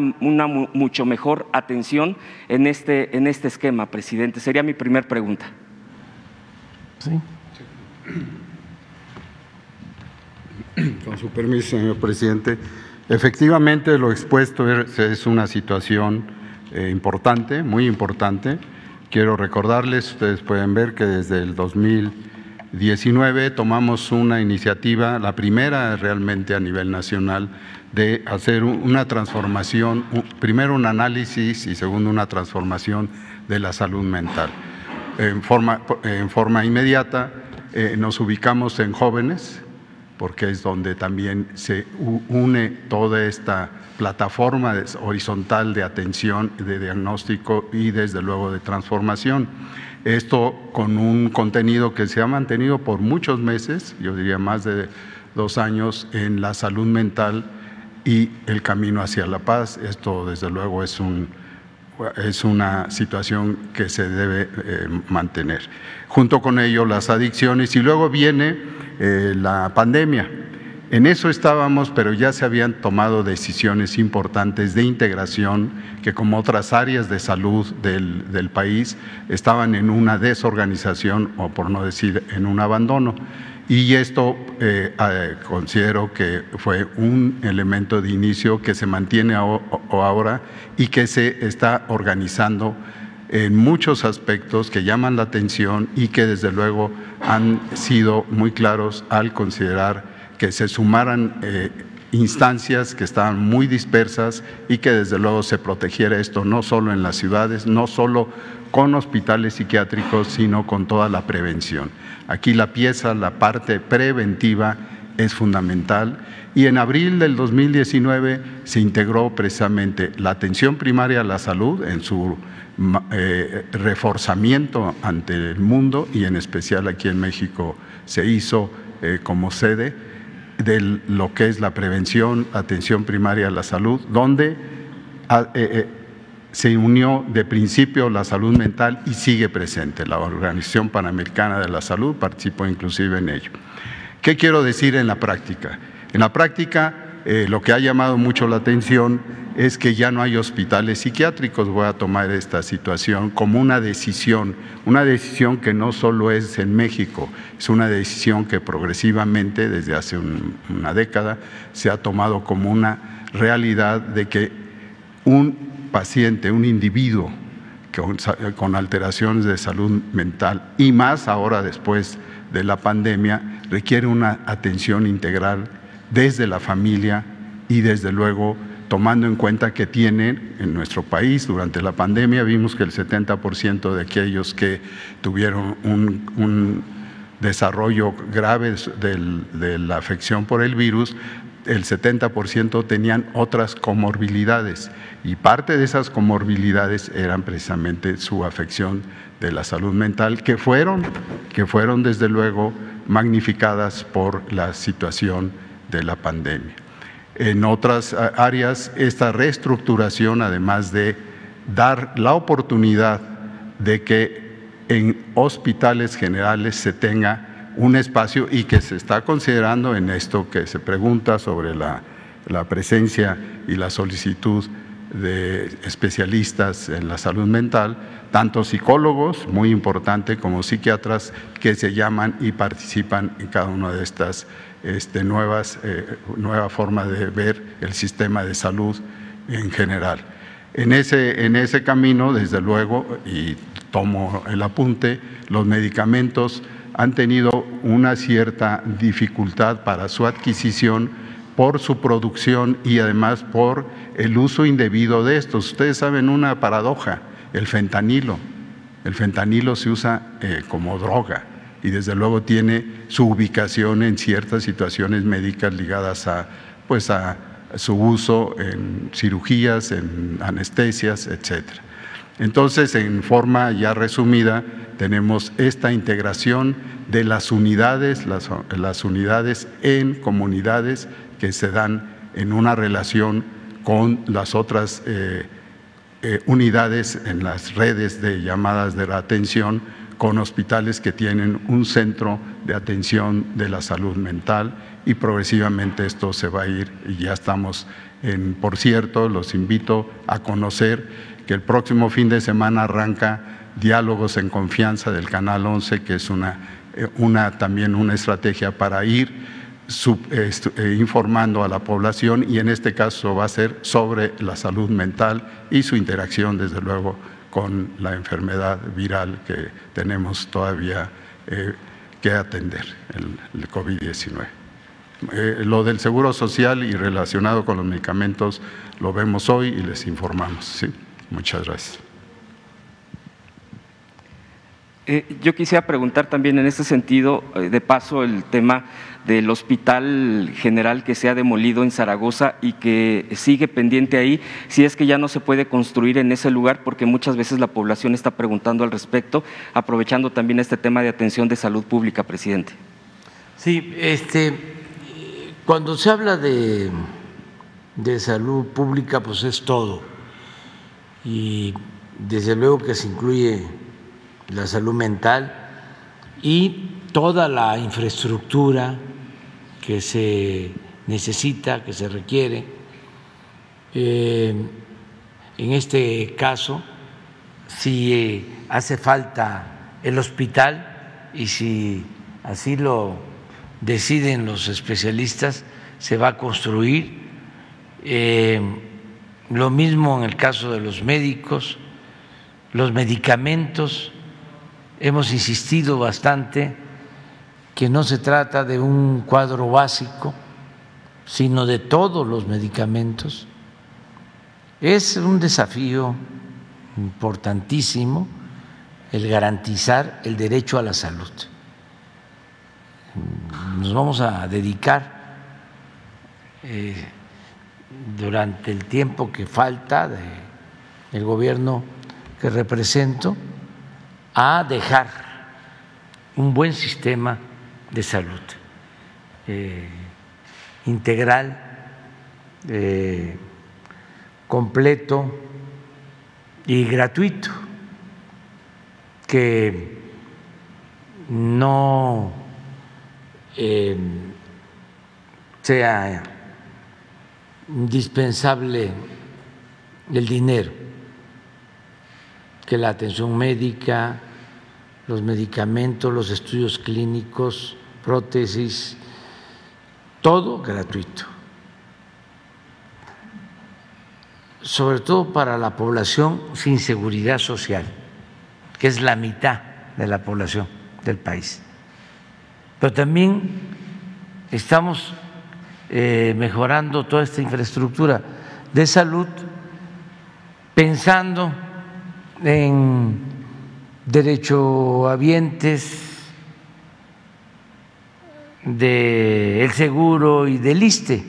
mucho mejor atención en este, en este esquema, presidente. Sería mi primera pregunta. Sí. Con su permiso, señor presidente. Efectivamente, lo expuesto es una situación eh, importante, muy importante Quiero recordarles, ustedes pueden ver que desde el 2019 tomamos una iniciativa, la primera realmente a nivel nacional, de hacer una transformación, primero un análisis y segundo una transformación de la salud mental. En forma, en forma inmediata eh, nos ubicamos en jóvenes, porque es donde también se une toda esta plataforma horizontal de atención, de diagnóstico y desde luego de transformación. Esto con un contenido que se ha mantenido por muchos meses, yo diría más de dos años, en la salud mental y el camino hacia la paz. Esto desde luego es, un, es una situación que se debe eh, mantener. Junto con ello las adicciones y luego viene eh, la pandemia. En eso estábamos, pero ya se habían tomado decisiones importantes de integración que como otras áreas de salud del, país estaban en una desorganización o por no decir en un abandono. Y esto eh, considero que fue un elemento de inicio que se mantiene ahora y que se está organizando en muchos aspectos que llaman la atención y que desde luego han sido muy claros al considerar que se sumaran eh, instancias que estaban muy dispersas y que desde luego se protegiera esto no solo en las ciudades, no solo con hospitales psiquiátricos, sino con toda la prevención. Aquí la pieza, la parte preventiva es fundamental y en abril del 2019 se integró precisamente la atención primaria a la salud en su eh, reforzamiento ante el mundo y en especial aquí en México se hizo eh, como sede de lo que es la prevención, atención primaria a la salud, donde ah, eh, se unió de principio la salud mental y sigue presente. La Organización Panamericana de la Salud participó inclusive en ello. ¿Qué quiero decir en la práctica? En la práctica, eh, lo que ha llamado mucho la atención es que ya no hay hospitales psiquiátricos. Voy a tomar esta situación como una decisión, una decisión que no solo es en México, es una decisión que progresivamente, desde hace una década, se ha tomado como una realidad de que un paciente, un individuo con, alteraciones de salud mental y más ahora después de la pandemia, requiere una atención integral desde la familia y desde luego tomando en cuenta que tienen en nuestro país durante la pandemia, vimos que el 70% de aquellos que tuvieron un, desarrollo grave de la afección por el virus, el 70% tenían otras comorbilidades. Y parte de esas comorbilidades eran precisamente su afección de la salud mental, que fueron, que fueron desde luego magnificadas por la situación de la pandemia. En otras áreas, esta reestructuración, además de dar la oportunidad de que en hospitales generales se tenga un espacio y que se está considerando en esto que se pregunta sobre la, la presencia y la solicitud de especialistas en la salud mental, tanto psicólogos, muy importante, como psiquiatras que se llaman y participan en cada una de estas este, nuevas eh, nueva forma de ver el sistema de salud en general. En ese, en ese camino, desde luego, y tomo el apunte, los medicamentos han tenido una cierta dificultad para su adquisición por su producción y además por el uso indebido de estos. Ustedes saben una paradoja, el fentanilo. El fentanilo se usa eh, como droga y desde luego tiene su ubicación en ciertas situaciones médicas ligadas a, pues a su uso en cirugías, en anestesias, etc. Entonces, en forma ya resumida, tenemos esta integración de las unidades, las, las unidades en comunidades que se dan en una relación con las otras eh, eh, unidades en las redes de llamadas de la atención con hospitales que tienen un centro de atención de la salud mental y progresivamente esto se va a ir y ya estamos en, por cierto, los invito a conocer que el próximo fin de semana arranca Diálogos en Confianza del Canal 11, que es una, eh, una también una estrategia para ir eh, informando a la población y en este caso va a ser sobre la salud mental y su interacción, desde luego, con la enfermedad viral que tenemos todavía eh, que atender, el, COVID-19. Eh, lo del seguro social y relacionado con los medicamentos lo vemos hoy y les informamos. Muchas gracias. yo quisiera preguntar también en este sentido, de paso, el tema del Hospital General que se ha demolido en Zaragoza y que sigue pendiente ahí, si es que ya no se puede construir en ese lugar, porque muchas veces la población está preguntando al respecto, aprovechando también este tema de atención de salud pública, presidente. Sí, este, cuando se habla de, de salud pública, pues es todo. Y desde luego que se incluye la salud mental y toda la infraestructura que se necesita, que se requiere. Eh, en este caso, si hace falta el hospital y si así lo deciden los especialistas, se va a construir. Eh, lo mismo en el caso de los médicos, los medicamentos. Hemos insistido bastante que no se trata de un cuadro básico, sino de todos los medicamentos. Es un desafío importantísimo el garantizar el derecho a la salud. Nos vamos a dedicar eh, durante el tiempo que falta del gobierno que represento a dejar un buen sistema de salud eh, integral, eh, completo y gratuito, que no eh, sea indispensable el dinero, que la atención médica, los medicamentos, los estudios clínicos, prótesis, todo gratuito. Sobre todo para la población sin seguridad social, que es la mitad de la población del país. Pero también estamos eh, mejorando toda esta infraestructura de salud pensando en derechohabientes del seguro y del ISTE,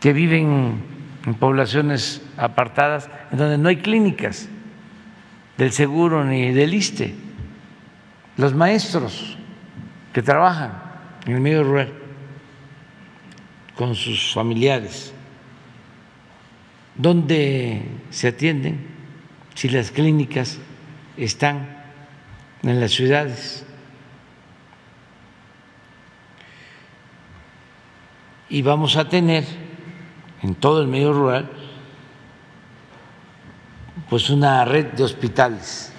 que viven en poblaciones apartadas en donde no hay clínicas del seguro ni del ISTE, los maestros que trabajan en el medio rural con sus familiares, ¿dónde se atienden si las clínicas están en las ciudades? Y vamos a tener en todo el medio rural pues una red de hospitales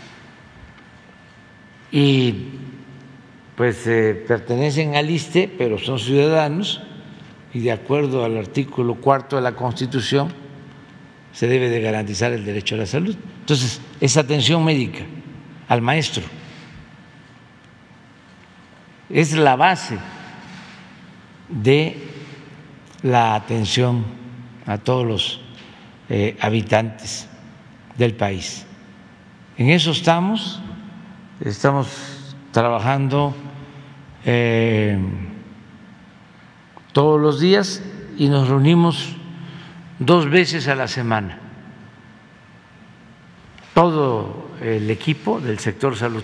y pues eh, pertenecen al ISTE, pero son ciudadanos y de acuerdo al artículo cuarto de la Constitución se debe de garantizar el derecho a la salud. Entonces, esa atención médica al maestro es la base de la atención a todos los eh, habitantes del país. En eso estamos, estamos trabajando eh, todos los días y nos reunimos dos veces a la semana, todo el equipo del sector salud.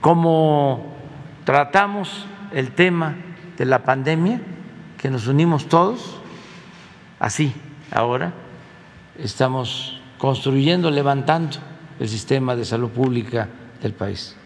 Como tratamos el tema de la pandemia, que nos unimos todos, así ahora estamos construyendo, levantando el sistema de salud pública del país.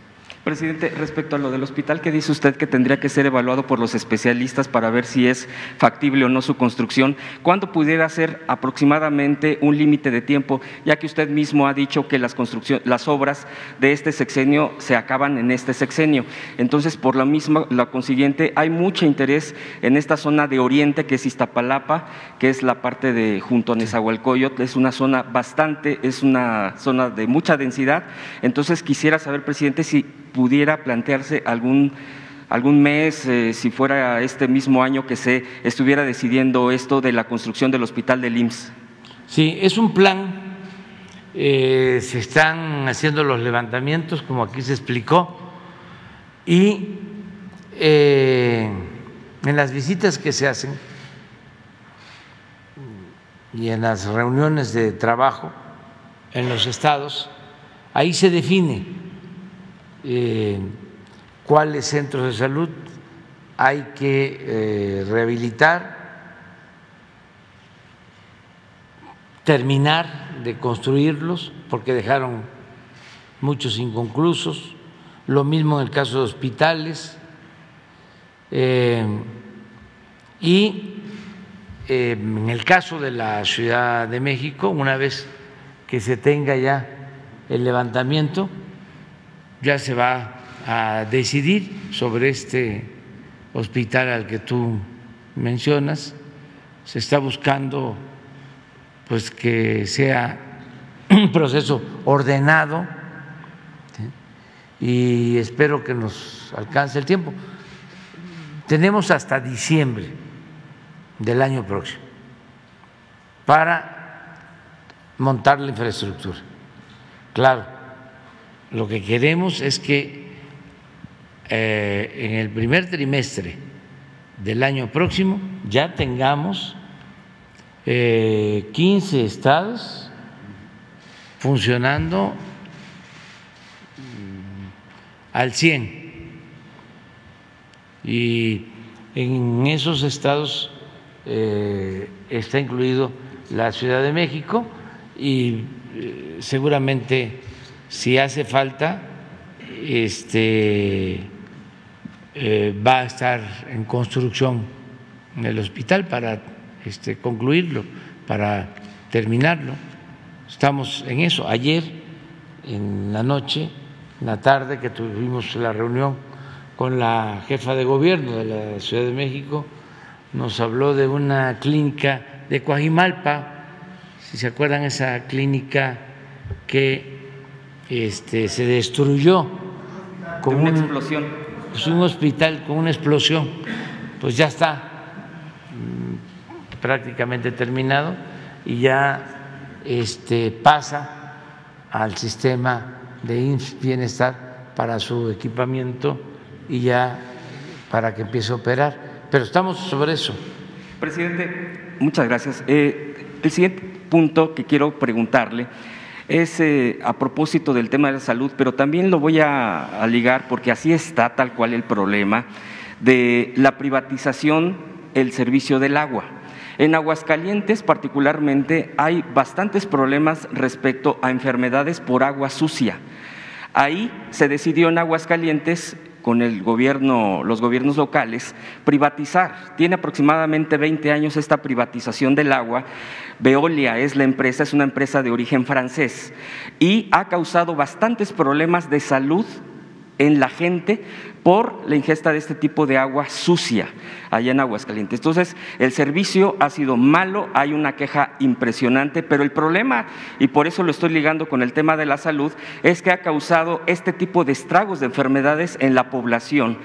Presidente, respecto a lo del hospital, ¿qué dice usted que tendría que ser evaluado por los especialistas para ver si es factible o no su construcción? ¿Cuándo pudiera ser aproximadamente un límite de tiempo, ya que usted mismo ha dicho que las, las obras de este sexenio se acaban en este sexenio? Entonces, por la misma, la consiguiente, hay mucho interés en esta zona de oriente, que es Iztapalapa, que es la parte de junto a Nezahualcóyotl, es una zona bastante, es una zona de mucha densidad. Entonces, quisiera saber, presidente, si pudiera plantearse algún, algún mes, eh, si fuera este mismo año que se estuviera decidiendo esto de la construcción del hospital del IMSS. Sí, es un plan, eh, se están haciendo los levantamientos, como aquí se explicó, y eh, en las visitas que se hacen y en las reuniones de trabajo en los estados, ahí se define eh, cuáles centros de salud hay que eh, rehabilitar, terminar de construirlos, porque dejaron muchos inconclusos, lo mismo en el caso de hospitales, eh, y en el caso de la Ciudad de México, una vez que se tenga ya el levantamiento, ya se va a decidir sobre este hospital al que tú mencionas. Se está buscando pues que sea un proceso ordenado y espero que nos alcance el tiempo. Tenemos hasta diciembre del año próximo para montar la infraestructura. Claro, lo que queremos es que eh, en el primer trimestre del año próximo ya tengamos 15 eh, estados funcionando mm, al 100 y en esos estados eh, está incluido la Ciudad de México y seguramente si hace falta este eh, va a estar en construcción el hospital para este, concluirlo, para terminarlo. Estamos en eso. Ayer, en la noche, en la tarde que tuvimos la reunión con la jefa de gobierno de la Ciudad de México, nos habló de una clínica de Coajimalpa, si se acuerdan esa clínica que este, se destruyó con una explosión. Pues un hospital con una explosión, pues ya está mm, prácticamente terminado y ya este, pasa al sistema de IMSS Bienestar para su equipamiento y ya para que empiece a operar. Pero estamos sobre eso. Presidente, muchas gracias. Eh, el siguiente punto que quiero preguntarle es eh, a propósito del tema de la salud, pero también lo voy a, a ligar porque así está tal cual el problema de la privatización el servicio del agua. En Aguascalientes particularmente hay bastantes problemas respecto a enfermedades por agua sucia. Ahí se decidió en Aguascalientes con el gobierno, los gobiernos locales, privatizar. Tiene aproximadamente 20 años esta privatización del agua. Veolia es la empresa, es una empresa de origen francés y ha causado bastantes problemas de salud en la gente por la ingesta de este tipo de agua sucia allá en Aguascalientes. Entonces, el servicio ha sido malo, hay una queja impresionante, pero el problema, y por eso lo estoy ligando con el tema de la salud, es que ha causado este tipo de estragos de enfermedades en la población.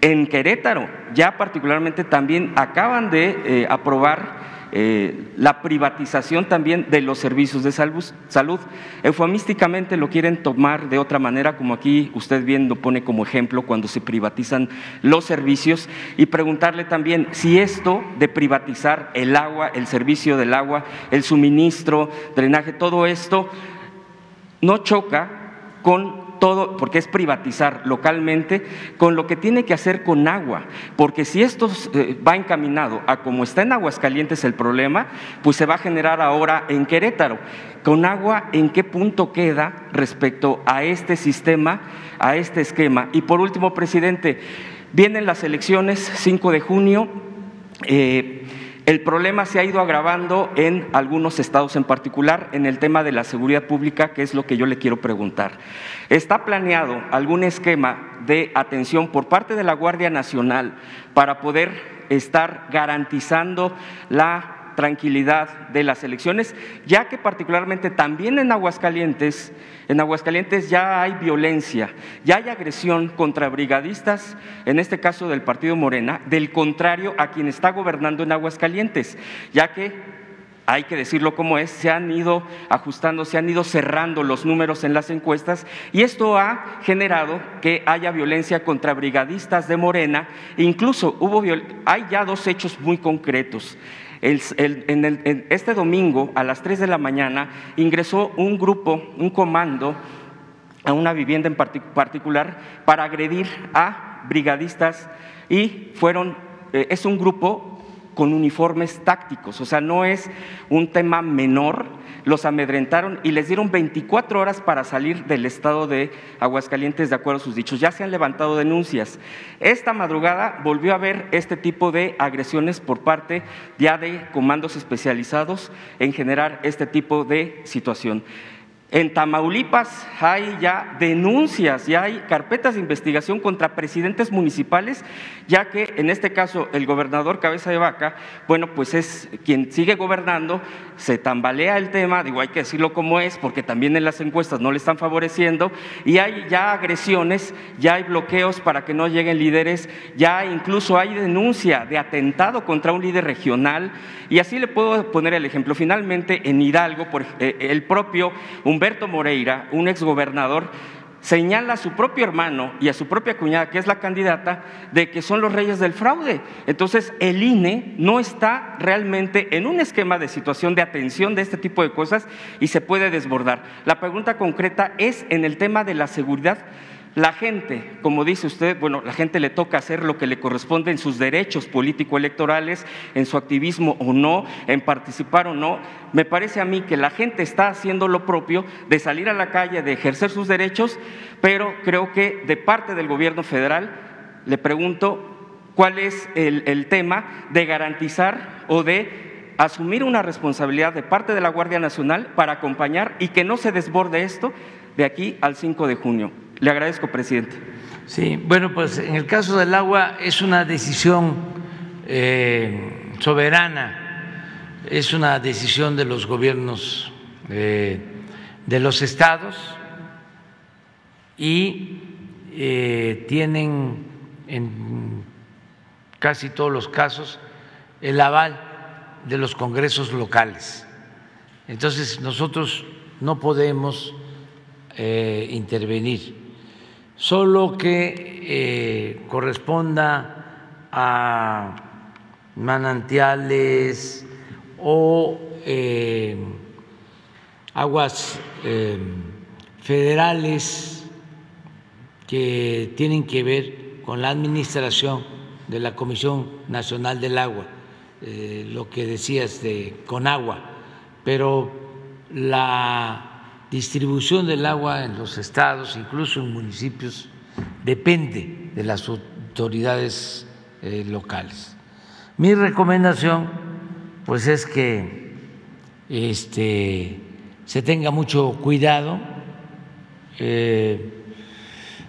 En Querétaro, ya particularmente también acaban de eh, aprobar eh, la privatización también de los servicios de salud. Eufemísticamente lo quieren tomar de otra manera, como aquí usted bien lo pone como ejemplo cuando se privatizan los servicios, y preguntarle también si esto de privatizar el agua, el servicio del agua, el suministro, drenaje, todo esto no choca con todo, porque es privatizar localmente, con lo que tiene que hacer con agua, porque si esto eh, va encaminado a como está en Aguascalientes el problema, pues se va a generar ahora en Querétaro. Con agua, ¿en qué punto queda respecto a este sistema, a este esquema? Y por último, presidente, vienen las elecciones 5 de junio. Eh, el problema se ha ido agravando en algunos estados en particular en el tema de la seguridad pública, que es lo que yo le quiero preguntar. ¿Está planeado algún esquema de atención por parte de la Guardia Nacional para poder estar garantizando la tranquilidad de las elecciones, ya que particularmente también en Aguascalientes, en Aguascalientes ya hay violencia, ya hay agresión contra brigadistas, en este caso del Partido Morena, del contrario a quien está gobernando en Aguascalientes, ya que hay que decirlo como es, se han ido ajustando, se han ido cerrando los números en las encuestas y esto ha generado que haya violencia contra brigadistas de Morena, incluso hubo hay ya dos hechos muy concretos en, este domingo a las 3 de la mañana ingresó un grupo, un comando a una vivienda en particular para agredir a brigadistas y fueron, eh, es un grupo con uniformes tácticos, o sea, no es un tema menor, los amedrentaron y les dieron 24 horas para salir del estado de Aguascalientes de acuerdo a sus dichos. Ya se han levantado denuncias. Esta madrugada volvió a haber este tipo de agresiones por parte ya de comandos especializados en generar este tipo de situación. En Tamaulipas hay ya denuncias, ya hay carpetas de investigación contra presidentes municipales, ya que en este caso el gobernador Cabeza de Vaca, bueno, pues es quien sigue gobernando, se tambalea el tema, digo, hay que decirlo como es, porque también en las encuestas no le están favoreciendo, y hay ya agresiones, ya hay bloqueos para que no lleguen líderes, ya incluso hay denuncia de atentado contra un líder regional, y así le puedo poner el ejemplo. Finalmente, en Hidalgo, por, eh, el propio Humberto Moreira, un exgobernador, señala a su propio hermano y a su propia cuñada, que es la candidata, de que son los reyes del fraude. Entonces, el INE no está realmente en un esquema de situación de atención de este tipo de cosas y se puede desbordar. La pregunta concreta es en el tema de la seguridad la gente, como dice usted, bueno, la gente le toca hacer lo que le corresponde en sus derechos político-electorales, en su activismo o no, en participar o no. Me parece a mí que la gente está haciendo lo propio de salir a la calle, de ejercer sus derechos, pero creo que de parte del gobierno federal le pregunto cuál es el, el tema de garantizar o de asumir una responsabilidad de parte de la Guardia Nacional para acompañar y que no se desborde esto de aquí al 5 de junio. Le agradezco, presidente. Sí, bueno, pues en el caso del agua es una decisión eh, soberana, es una decisión de los gobiernos eh, de los estados y eh, tienen en casi todos los casos el aval de los congresos locales. Entonces nosotros no podemos intervenir solo que eh, corresponda a manantiales o eh, aguas eh, federales que tienen que ver con la administración de la Comisión Nacional del Agua, lo que decías de Conagua, pero la distribución del agua en los estados, incluso en municipios, depende de las autoridades eh, locales. Mi recomendación, pues, es que este, se tenga mucho cuidado, eh,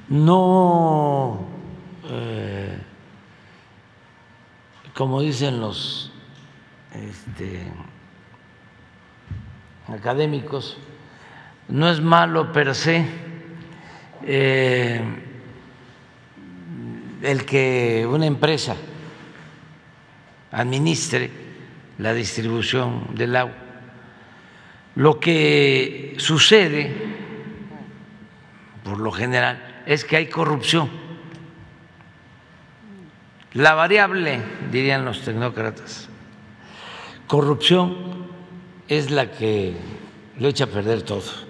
no, eh, como dicen los este, académicos, no es malo per se eh, el que una empresa administre la distribución del agua. Lo que sucede, por lo general, es que hay corrupción. La variable, dirían los tecnócratas, corrupción es la que lo echa a perder todo.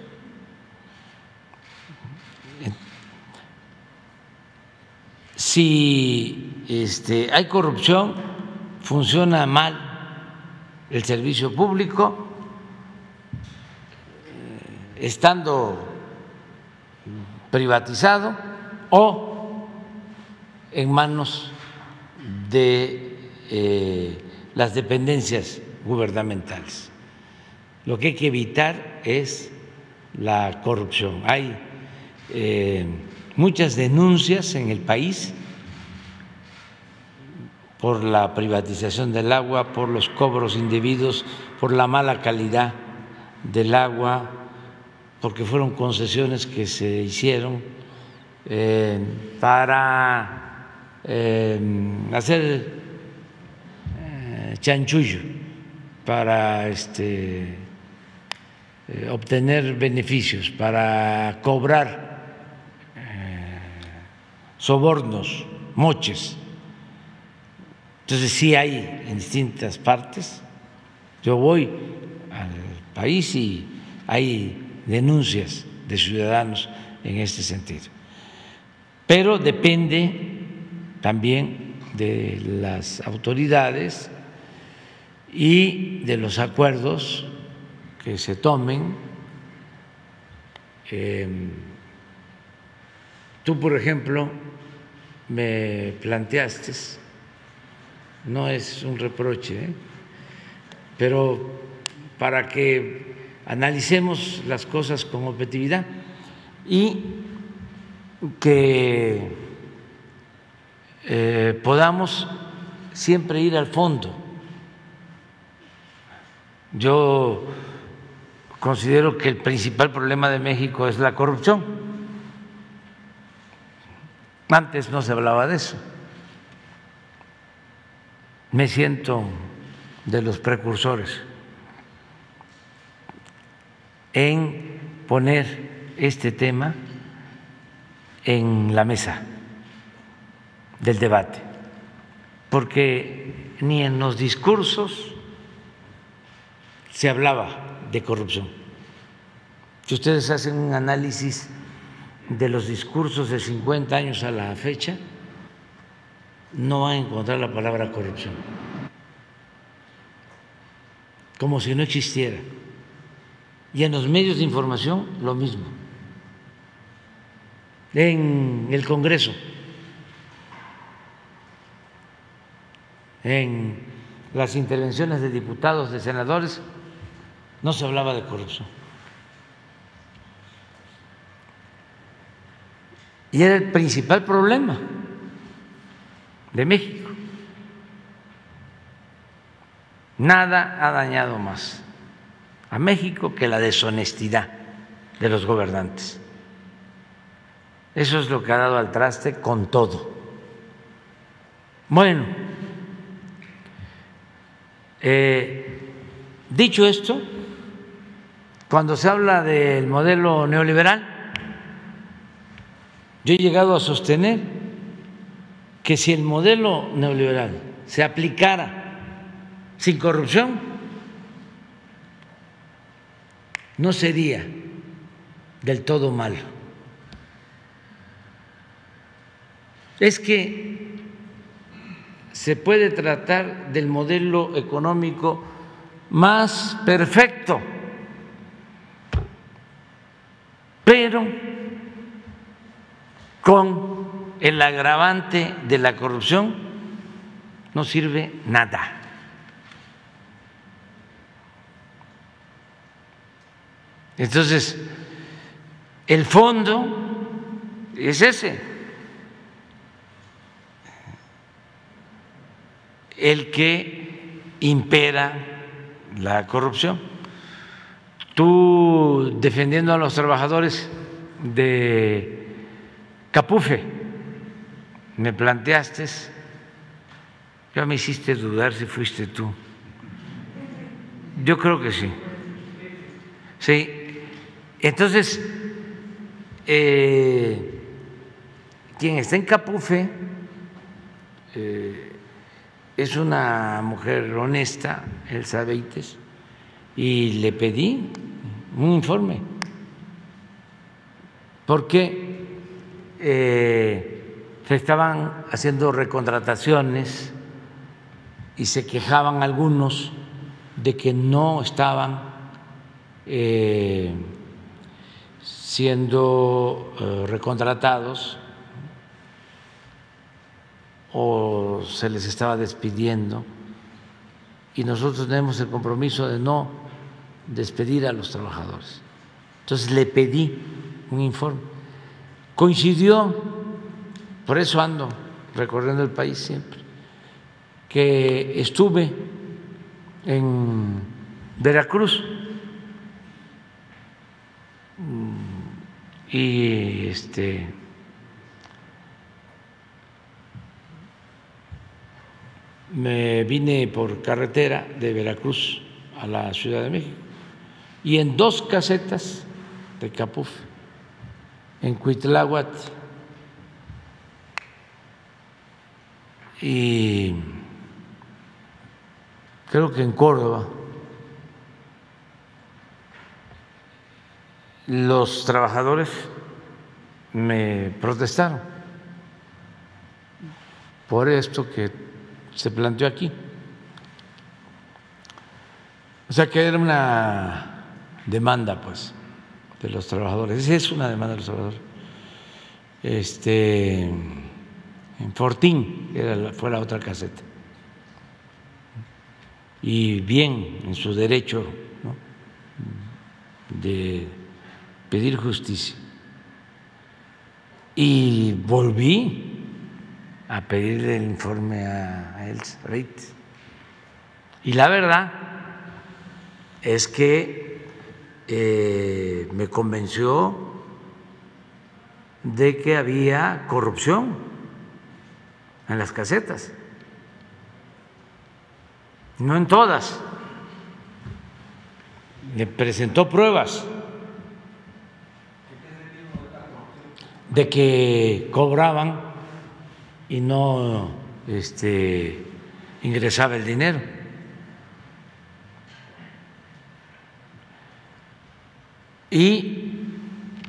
Si este, hay corrupción, funciona mal el servicio público, eh, estando privatizado o en manos de eh, las dependencias gubernamentales. Lo que hay que evitar es la corrupción. Hay eh, muchas denuncias en el país por la privatización del agua, por los cobros indebidos, por la mala calidad del agua, porque fueron concesiones que se hicieron eh, para eh, hacer eh, chanchullo, para este, obtener beneficios, para cobrar sobornos, moches. Entonces sí hay en distintas partes. Yo voy al país y hay denuncias de ciudadanos en este sentido. Pero depende también de las autoridades y de los acuerdos que se tomen. Eh, Tú, por ejemplo, me planteaste, no es un reproche, ¿eh? pero para que analicemos las cosas con objetividad y que eh, podamos siempre ir al fondo. Yo considero que el principal problema de México es la corrupción. Antes no se hablaba de eso. Me siento de los precursores en poner este tema en la mesa del debate, porque ni en los discursos se hablaba de corrupción. Si ustedes hacen un análisis de los discursos de 50 años a la fecha, no van a encontrar la palabra corrupción, como si no existiera. Y en los medios de información lo mismo. En el Congreso, en las intervenciones de diputados, de senadores, no se hablaba de corrupción. Y era el principal problema de México. Nada ha dañado más a México que la deshonestidad de los gobernantes. Eso es lo que ha dado al traste con todo. Bueno, eh, dicho esto, cuando se habla del modelo neoliberal, yo he llegado a sostener que si el modelo neoliberal se aplicara sin corrupción, no sería del todo malo. Es que se puede tratar del modelo económico más perfecto pero con el agravante de la corrupción no sirve nada. Entonces, el fondo es ese, el que impera la corrupción tú defendiendo a los trabajadores de Capufe, me planteaste, ya me hiciste dudar si fuiste tú. Yo creo que sí. Sí. Entonces, eh, quien está en Capufe eh, es una mujer honesta, Elsa Beites, y le pedí un informe, porque eh, se estaban haciendo recontrataciones y se quejaban algunos de que no estaban eh, siendo eh, recontratados o se les estaba despidiendo y nosotros tenemos el compromiso de no despedir a los trabajadores. Entonces le pedí un informe. Coincidió, por eso ando recorriendo el país siempre, que estuve en Veracruz y este me vine por carretera de Veracruz a la Ciudad de México y en dos casetas de Capuf, en Cuitláhuac y creo que en Córdoba, los trabajadores me protestaron por esto que se planteó aquí. O sea que era una demanda, pues, de los trabajadores. Es una demanda de los trabajadores. Este, en Fortín, era fue la otra caseta. Y bien, en su derecho de pedir justicia. Y volví a pedirle el informe a Elsa. Y la verdad es que eh, me convenció de que había corrupción en las casetas. No en todas. Me presentó pruebas de que cobraban y no este, ingresaba el dinero. Y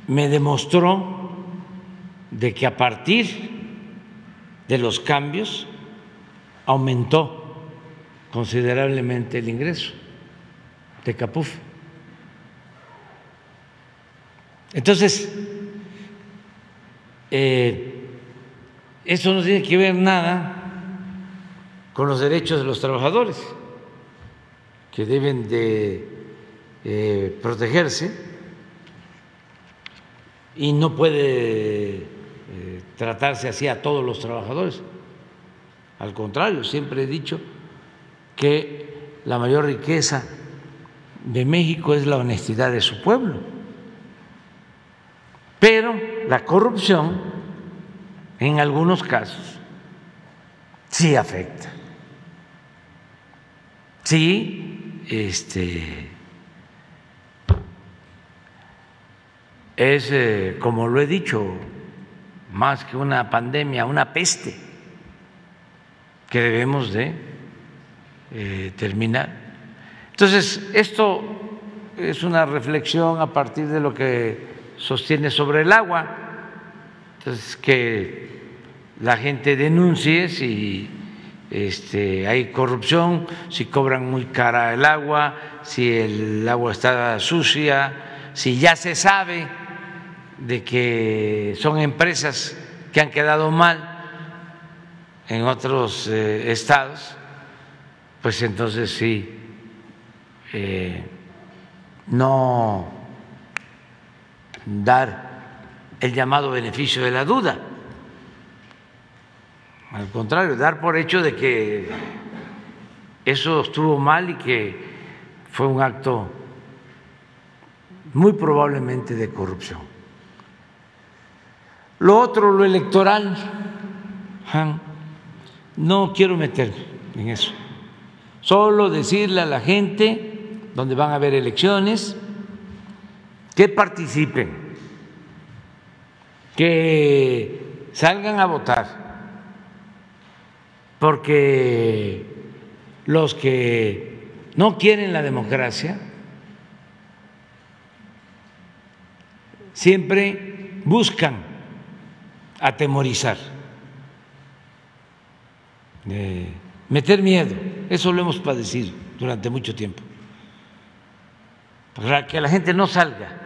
me demostró de que a partir de los cambios aumentó considerablemente el ingreso de Capuf. Entonces, eh, eso no tiene que ver nada con los derechos de los trabajadores, que deben de eh, protegerse y no puede eh, tratarse así a todos los trabajadores. Al contrario, siempre he dicho que la mayor riqueza de México es la honestidad de su pueblo. Pero la corrupción, en algunos casos, sí afecta. Sí, este es, eh, como lo he dicho, más que una pandemia, una peste que debemos de eh, terminar. Entonces, esto es una reflexión a partir de lo que sostiene sobre el agua. Entonces, que la gente denuncie si este, hay corrupción, si cobran muy cara el agua, si el agua está sucia, si ya se sabe de que son empresas que han quedado mal en otros eh, estados, pues entonces sí, eh, no dar el llamado beneficio de la duda. Al contrario, dar por hecho de que eso estuvo mal y que fue un acto muy probablemente de corrupción. Lo otro, lo electoral, no quiero meterme en eso. Solo decirle a la gente, donde van a haber elecciones, que participen, que salgan a votar, porque los que no quieren la democracia siempre buscan atemorizar, meter miedo, eso lo hemos padecido durante mucho tiempo, para que la gente no salga.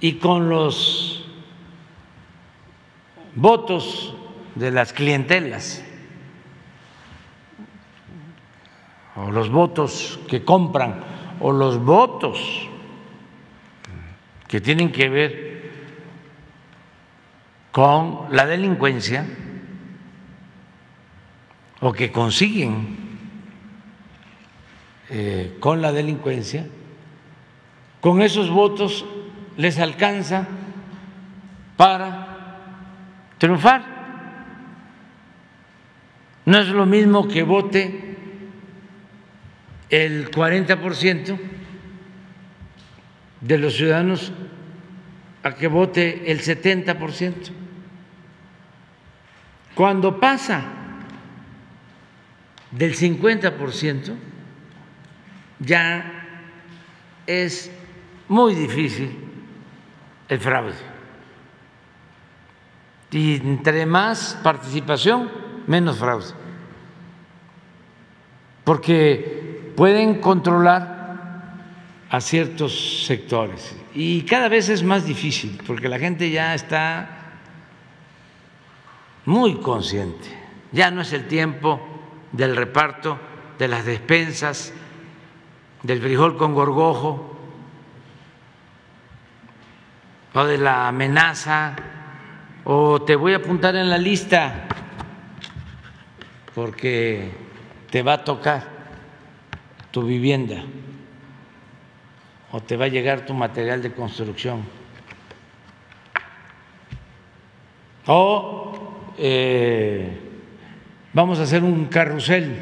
Y con los votos de las clientelas o los votos que compran o los votos que tienen que ver con la delincuencia o que consiguen eh, con la delincuencia, con esos votos les alcanza para triunfar. No es lo mismo que vote el 40% de los ciudadanos a que vote el 70%. Cuando pasa del 50%, ya es muy difícil el fraude. Y entre más participación, menos fraude. Porque pueden controlar a ciertos sectores. Y cada vez es más difícil, porque la gente ya está muy consciente. Ya no es el tiempo del reparto de las despensas, del frijol con gorgojo, o de la amenaza, o te voy a apuntar en la lista porque te va a tocar tu vivienda o te va a llegar tu material de construcción. O eh, vamos a hacer un carrusel.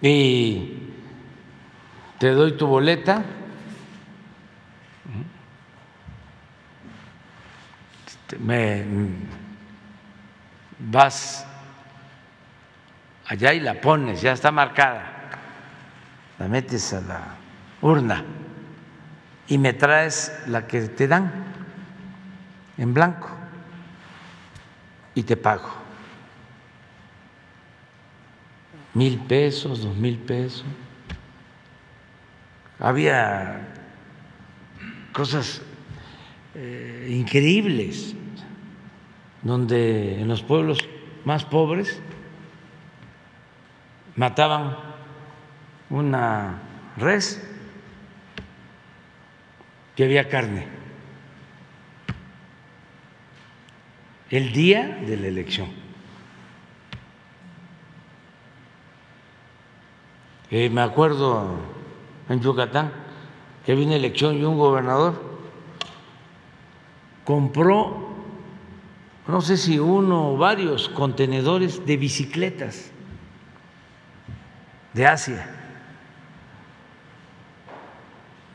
Y te doy tu boleta. Me vas allá y la pones, ya está marcada, la metes a la urna y me traes la que te dan en blanco y te pago. Mil pesos, dos mil pesos. Había cosas eh, increíbles donde en los pueblos más pobres mataban una res que había carne el día de la elección. Eh, me acuerdo en Yucatán que había una elección y un gobernador compró no sé si uno o varios contenedores de bicicletas de Asia,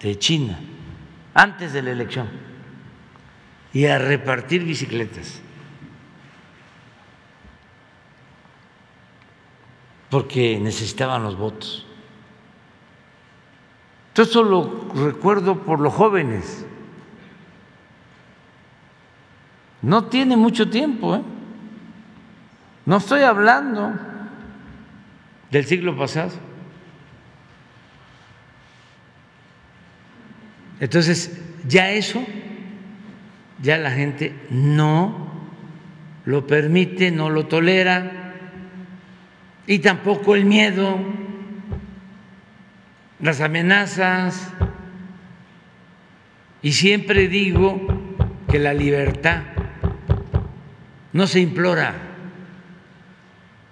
de China, antes de la elección, y a repartir bicicletas. Porque necesitaban los votos. Entonces, eso lo recuerdo por los jóvenes No tiene mucho tiempo. ¿eh? No estoy hablando del siglo pasado. Entonces, ya eso, ya la gente no lo permite, no lo tolera, y tampoco el miedo, las amenazas. Y siempre digo que la libertad no se implora,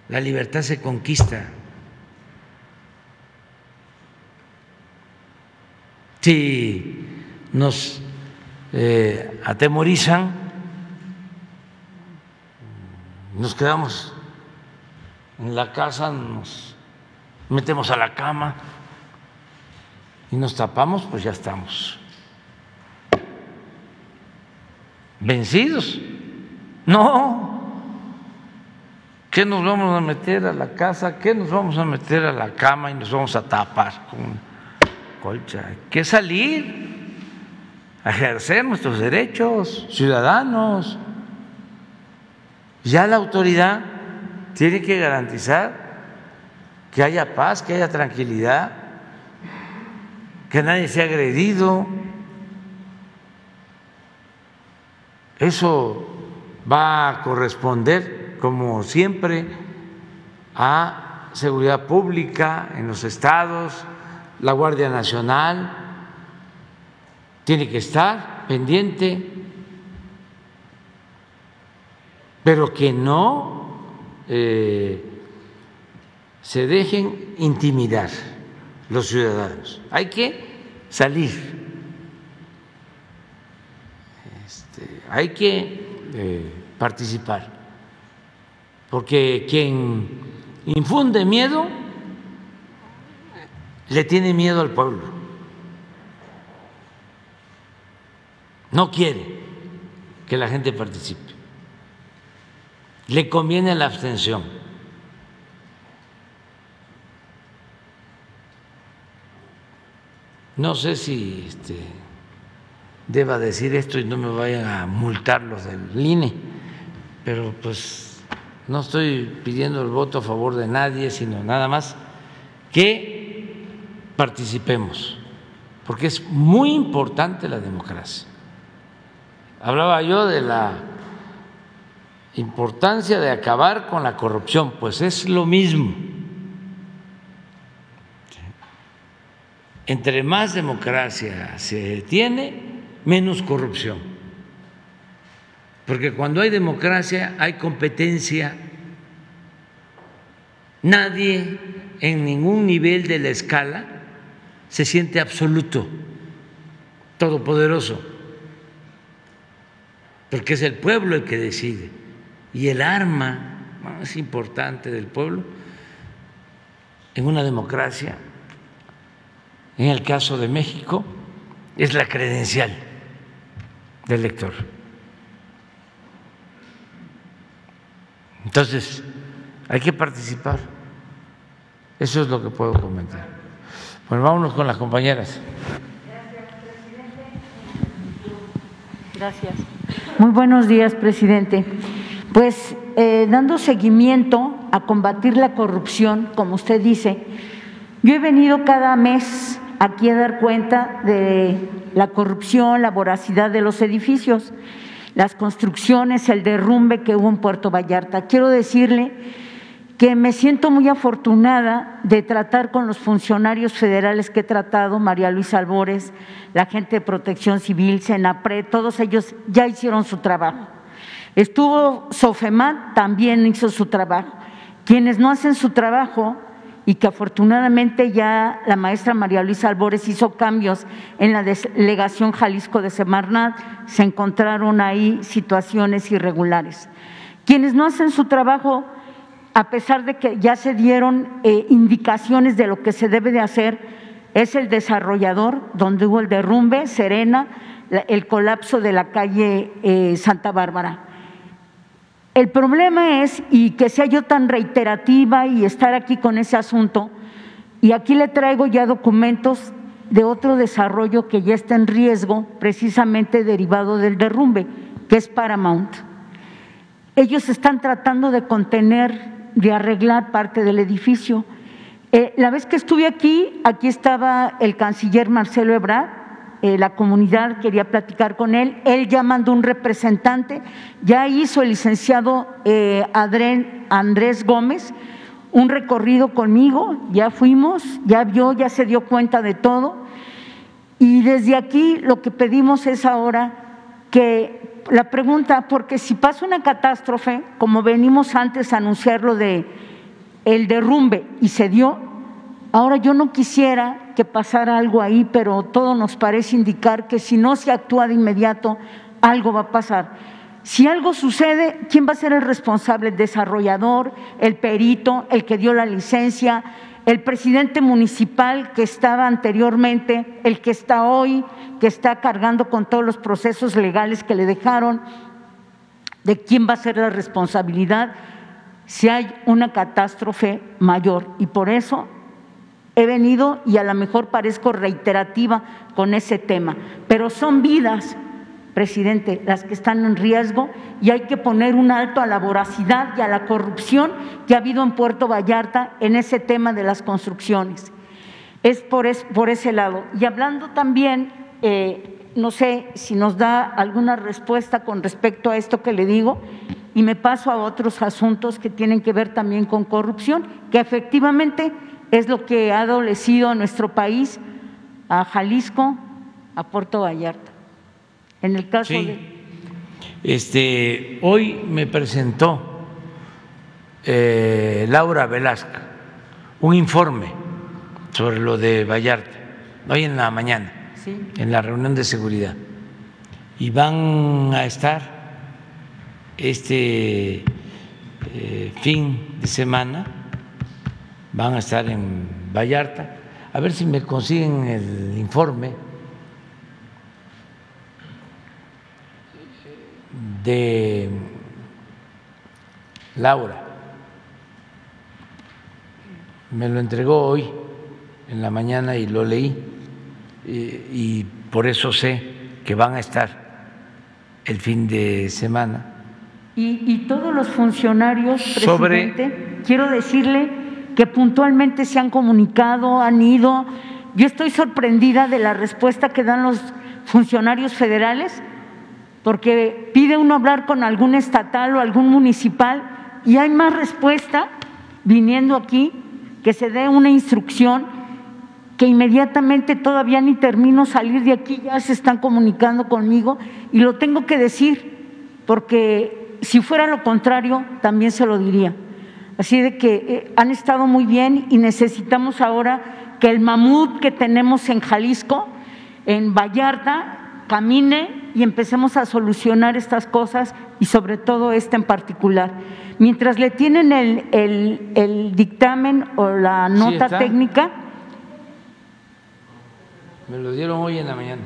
la libertad se conquista. Si nos eh, atemorizan, nos quedamos en la casa, nos metemos a la cama y nos tapamos, pues ya estamos vencidos. No. ¿Qué nos vamos a meter a la casa? ¿Qué nos vamos a meter a la cama y nos vamos a tapar con colcha? Hay que salir a ejercer nuestros derechos ciudadanos. Ya la autoridad tiene que garantizar que haya paz, que haya tranquilidad, que nadie sea agredido. Eso va a corresponder, como siempre, a seguridad pública en los estados, la Guardia Nacional tiene que estar pendiente, pero que no eh, se dejen intimidar los ciudadanos. Hay que salir, este, hay que participar. Porque quien infunde miedo le tiene miedo al pueblo. No quiere que la gente participe. Le conviene la abstención. No sé si este, deba decir esto y no me vayan a multar los del INE, pero pues no estoy pidiendo el voto a favor de nadie, sino nada más que participemos, porque es muy importante la democracia. Hablaba yo de la importancia de acabar con la corrupción, pues es lo mismo. entre más democracia se tiene, menos corrupción. Porque cuando hay democracia hay competencia. Nadie en ningún nivel de la escala se siente absoluto, todopoderoso, porque es el pueblo el que decide. Y el arma más importante del pueblo en una democracia, en el caso de México, es la credencial del elector. Entonces, hay que participar. Eso es lo que puedo comentar. Bueno, vámonos con las compañeras. Gracias. Muy buenos días, presidente. Pues eh, dando seguimiento a combatir la corrupción, como usted dice, yo he venido cada mes aquí a dar cuenta de la corrupción, la voracidad de los edificios, las construcciones, el derrumbe que hubo en Puerto Vallarta. Quiero decirle que me siento muy afortunada de tratar con los funcionarios federales que he tratado, María Luisa Albores, la gente de Protección Civil, Senapre, todos ellos ya hicieron su trabajo. Estuvo Sofemat, también hizo su trabajo. Quienes no hacen su trabajo y que afortunadamente ya la maestra María Luisa Albores hizo cambios en la delegación Jalisco de Semarnat, se encontraron ahí situaciones irregulares. Quienes no hacen su trabajo, a pesar de que ya se dieron eh, indicaciones de lo que se debe de hacer, es el desarrollador, donde hubo el derrumbe, Serena, el colapso de la calle eh, Santa Bárbara. El problema es, y que sea yo tan reiterativa y estar aquí con ese asunto, y aquí le traigo ya documentos de otro desarrollo que ya está en riesgo, precisamente derivado del derrumbe, que es Paramount. Ellos están tratando de contener, de arreglar parte del edificio. Eh, la vez que estuve aquí, aquí estaba el canciller Marcelo Ebrard, eh, la comunidad quería platicar con él, él ya mandó un representante, ya hizo el licenciado eh, Andrés Gómez un recorrido conmigo, ya fuimos, ya vio, ya se dio cuenta de todo. Y desde aquí lo que pedimos es ahora que la pregunta, porque si pasa una catástrofe, como venimos antes a anunciarlo de el derrumbe y se dio, ahora yo no quisiera que pasara algo ahí, pero todo nos parece indicar que si no se actúa de inmediato, algo va a pasar. Si algo sucede, ¿quién va a ser el responsable? El desarrollador, el perito, el que dio la licencia, el presidente municipal que estaba anteriormente, el que está hoy, que está cargando con todos los procesos legales que le dejaron, de quién va a ser la responsabilidad si hay una catástrofe mayor. Y por eso He venido y a lo mejor parezco reiterativa con ese tema, pero son vidas, presidente, las que están en riesgo y hay que poner un alto a la voracidad y a la corrupción que ha habido en Puerto Vallarta en ese tema de las construcciones. Es por, ese lado. Y hablando también, eh, no sé si nos da alguna respuesta con respecto a esto que le digo, y me paso a otros asuntos que tienen que ver también con corrupción, que efectivamente es lo que ha adolecido a nuestro país, a Jalisco, a Puerto Vallarta. En el caso de. Este, hoy me presentó eh, Laura Velasco un informe sobre lo de Vallarta, hoy en la mañana, en la reunión de seguridad. Y van a estar este eh, fin de semana van a estar en Vallarta. A ver si me consiguen el informe de Laura. Me lo entregó hoy en la mañana y lo leí y, por eso sé que van a estar el fin de semana. Y, todos los funcionarios, presidente, quiero decirle que puntualmente se han comunicado, han ido. Yo estoy sorprendida de la respuesta que dan los funcionarios federales, porque pide uno hablar con algún estatal o algún municipal y hay más respuesta viniendo aquí, que se dé una instrucción que inmediatamente todavía ni termino salir de aquí, ya se están comunicando conmigo y lo tengo que decir, porque si fuera lo contrario, también se lo diría. Así de que eh, han estado muy bien y necesitamos ahora que el mamut que tenemos en Jalisco, en Vallarta, camine y empecemos a solucionar estas cosas y sobre todo esta en particular. Mientras le tienen el, el, el dictamen o la nota técnica, Me lo dieron hoy en la mañana.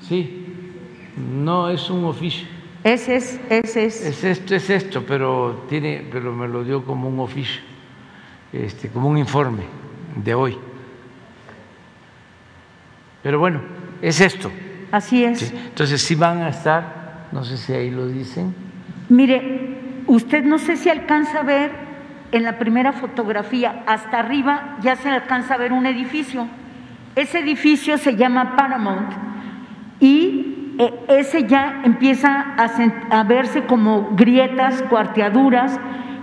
Sí, no es un oficio. Ese es, ese es. Es esto, es esto, pero tiene, pero me lo dio como un oficio, este, como un informe de hoy. Pero bueno, es esto. Así es. Sí. Entonces sí van a estar, no sé si ahí lo dicen. Mire, usted no sé si alcanza a ver en la primera fotografía, hasta arriba ya se alcanza a ver un edificio. Ese edificio se llama Paramount y eh, ese ya empieza a, a verse como grietas, cuarteaduras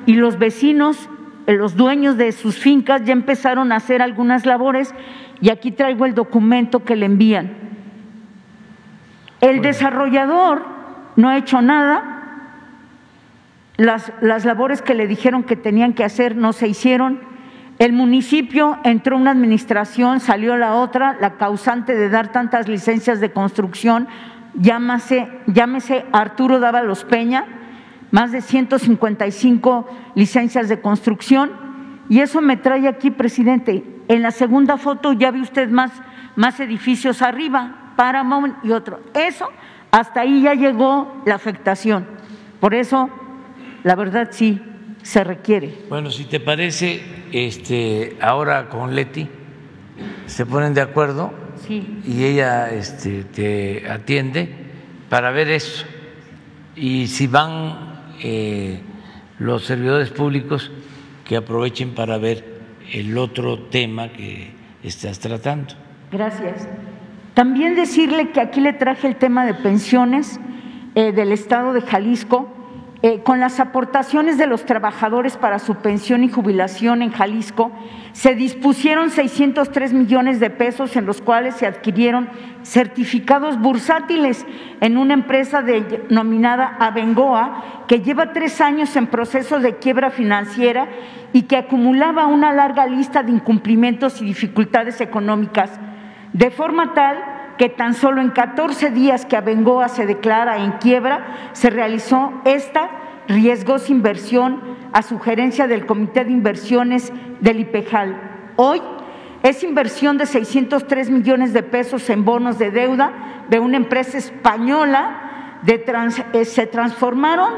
y los vecinos, eh, los dueños de sus fincas ya empezaron a hacer algunas labores y aquí traigo el documento que le envían. El desarrollador no ha hecho nada, las, las labores que le dijeron que tenían que hacer no se hicieron. El municipio entró una administración, salió la otra, la causante de dar tantas licencias de construcción, llámase, llámese Arturo Dávalos Peña, más de 155 licencias de construcción. Y eso me trae aquí, presidente. En la segunda foto ya ve usted más, más edificios arriba, Paramount y otro. Eso, hasta ahí ya llegó la afectación. Por eso, la verdad sí, se requiere. Bueno, si te parece, este, ahora con Leti se ponen de acuerdo Sí. y ella este, te atiende para ver eso. Y si van eh, los servidores públicos, que aprovechen para ver el otro tema que estás tratando. Gracias. También decirle que aquí le traje el tema de pensiones eh, del Estado de Jalisco. Eh, con las aportaciones de los trabajadores para su pensión y jubilación en Jalisco, se dispusieron 603 millones de pesos en los cuales se adquirieron certificados bursátiles en una empresa denominada Abengoa, que lleva tres años en proceso de quiebra financiera y que acumulaba una larga lista de incumplimientos y dificultades económicas, de forma tal que tan solo en 14 días que Abengoa se declara en quiebra, se realizó esta riesgosa inversión a sugerencia del Comité de Inversiones del IPEJAL. Hoy es inversión de 603 millones de pesos en bonos de deuda de una empresa española, eh, se transformaron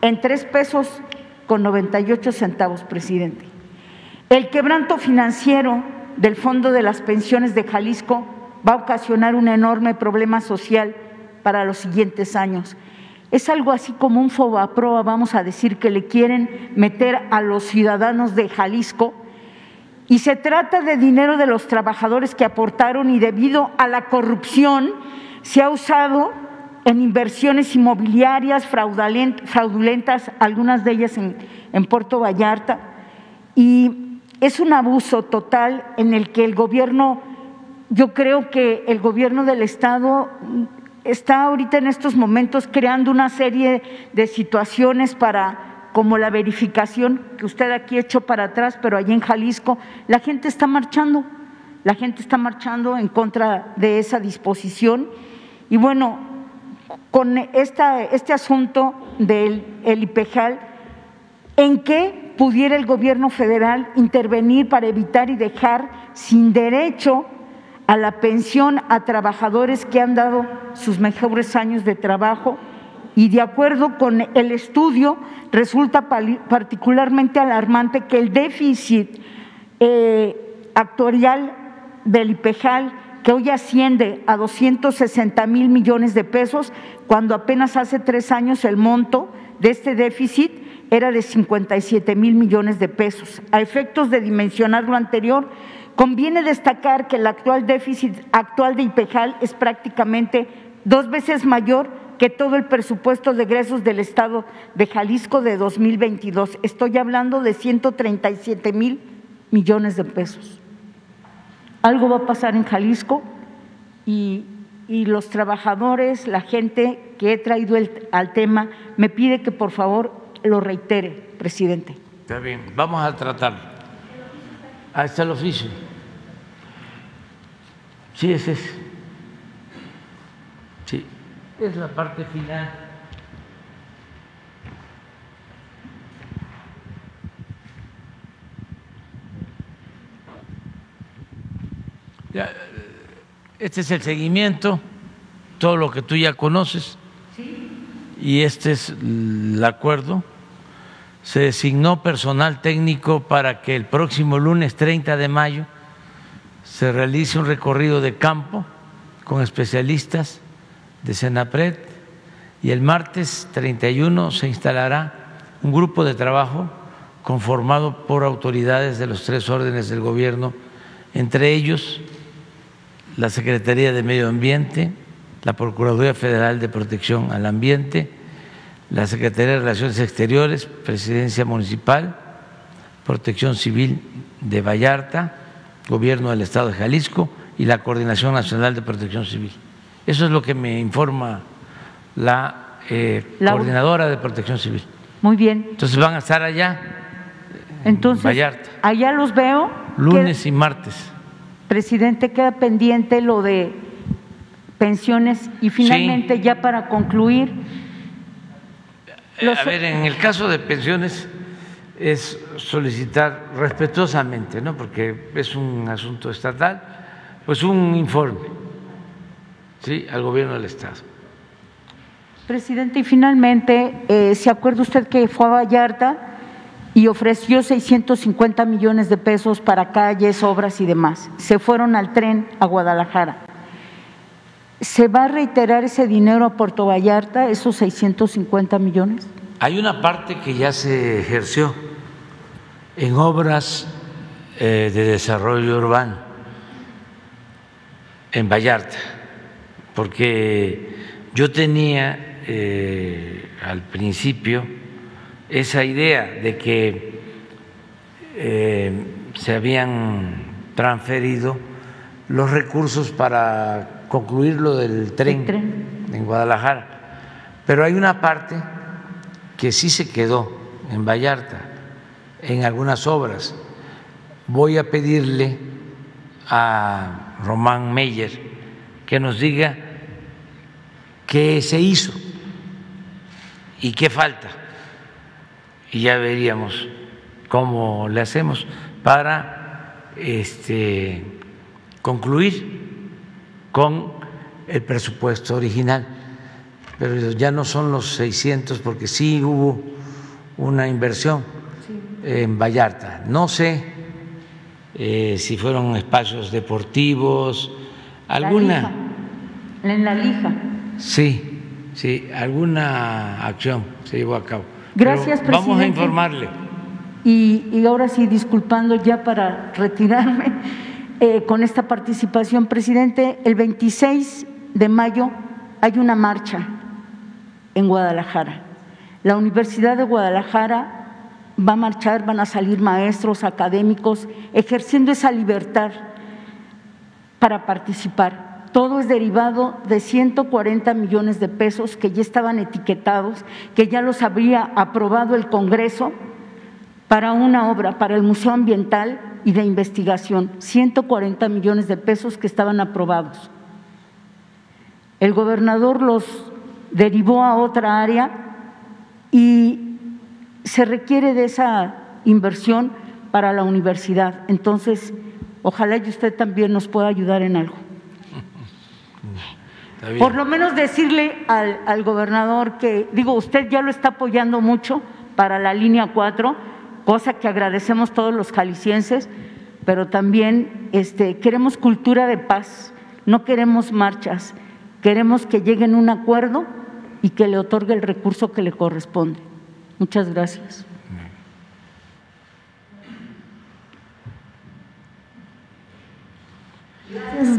en tres pesos con 98 centavos, presidente. El quebranto financiero del Fondo de las Pensiones de Jalisco va a ocasionar un enorme problema social para los siguientes años. Es algo así como un fobaproa, vamos a decir, que le quieren meter a los ciudadanos de Jalisco. Y se trata de dinero de los trabajadores que aportaron y debido a la corrupción se ha usado en inversiones inmobiliarias fraudulent- fraudulentas, algunas de ellas en, en Puerto Vallarta. Y es un abuso total en el que el gobierno, yo creo que el gobierno del Estado está ahorita en estos momentos creando una serie de situaciones para, como la verificación que usted aquí echó para atrás, pero allí en Jalisco, la gente está marchando, la gente está marchando en contra de esa disposición. Y bueno, con este asunto del el IPEJAL, ¿en qué pudiera el gobierno federal intervenir para evitar y dejar sin derecho a la pensión a trabajadores que han dado sus mejores años de trabajo? Y de acuerdo con el estudio, resulta particularmente alarmante que el déficit eh, actuarial del IPEJAL, que hoy asciende a 260 mil millones de pesos, cuando apenas hace tres años el monto de este déficit era de 57 mil millones de pesos. A efectos de dimensionar lo anterior, conviene destacar que el actual déficit actual de IPEJAL es prácticamente dos veces mayor que todo el presupuesto de egresos del Estado de Jalisco de 2022. Estoy hablando de 137 mil millones de pesos. Algo va a pasar en Jalisco y, los trabajadores, la gente que he traído al tema, me pide que por favor lo reitere, presidente. Está bien, vamos a tratarlo. Ahí está el oficio. Sí, ese es. Sí, es la parte final. Ya, este es el seguimiento, todo lo que tú ya conoces. Y este es el acuerdo. Se designó personal técnico para que el próximo lunes 30 de mayo se realice un recorrido de campo con especialistas de Senapred y el martes 31 se instalará un grupo de trabajo conformado por autoridades de los tres órdenes del gobierno, entre ellos la Secretaría de Medio Ambiente, la Procuraduría Federal de Protección al Ambiente, la Secretaría de Relaciones Exteriores, Presidencia Municipal, Protección Civil de Vallarta, Gobierno del Estado de Jalisco y la Coordinación Nacional de Protección Civil. Eso es lo que me informa la, eh, La- Coordinadora de Protección Civil. Muy bien. Entonces van a estar allá, Entonces, Vallarta. allá los veo. lunes y martes. Presidente, queda pendiente lo de pensiones y finalmente ya para concluir, Eh, A ver, en el caso de pensiones es solicitar respetuosamente, ¿no? porque es un asunto estatal, pues un informe ¿sí? al gobierno del Estado. presidente, y finalmente, eh, ¿se acuerda usted que fue a Vallarta y ofreció 650 millones de pesos para calles, obras y demás? Se fueron al tren a Guadalajara. ¿Se va a reiterar ese dinero a Puerto Vallarta, esos 650 millones? Hay una parte que ya se ejerció en obras eh, de desarrollo urbano en Vallarta, porque yo tenía eh, al principio esa idea de que eh, se habían transferido los recursos para concluir lo del tren, en Guadalajara, pero hay una parte que sí se quedó en Vallarta, en algunas obras. Voy a pedirle a Román Meyer que nos diga qué se hizo y qué falta. Y ya veríamos cómo le hacemos para este, concluir con el presupuesto original. Pero ya no son los 600 porque sí hubo una inversión en Vallarta. No sé eh, si fueron espacios deportivos, alguna, La En la lija. sí, sí, alguna acción se llevó a cabo. Gracias, Pero Vamos a informarle. Y, y ahora sí, disculpando ya para retirarme eh, con esta participación, presidente, el 26 de mayo hay una marcha en Guadalajara. La Universidad de Guadalajara va a marchar, van a salir maestros, académicos, ejerciendo esa libertad para participar. Todo es derivado de 140 millones de pesos que ya estaban etiquetados, que ya los habría aprobado el Congreso para una obra, para el Museo Ambiental y de Investigación, 140 millones de pesos que estaban aprobados. El gobernador los derivó a otra área y se requiere de esa inversión para la universidad. Entonces, ojalá y usted también nos pueda ayudar en algo. Por lo menos decirle al, al gobernador que, digo, usted ya lo está apoyando mucho para la línea 4, cosa que agradecemos todos los jaliscienses, pero también este, queremos cultura de paz, no queremos marchas, queremos que lleguen a un acuerdo y que le otorgue el recurso que le corresponde. Muchas gracias.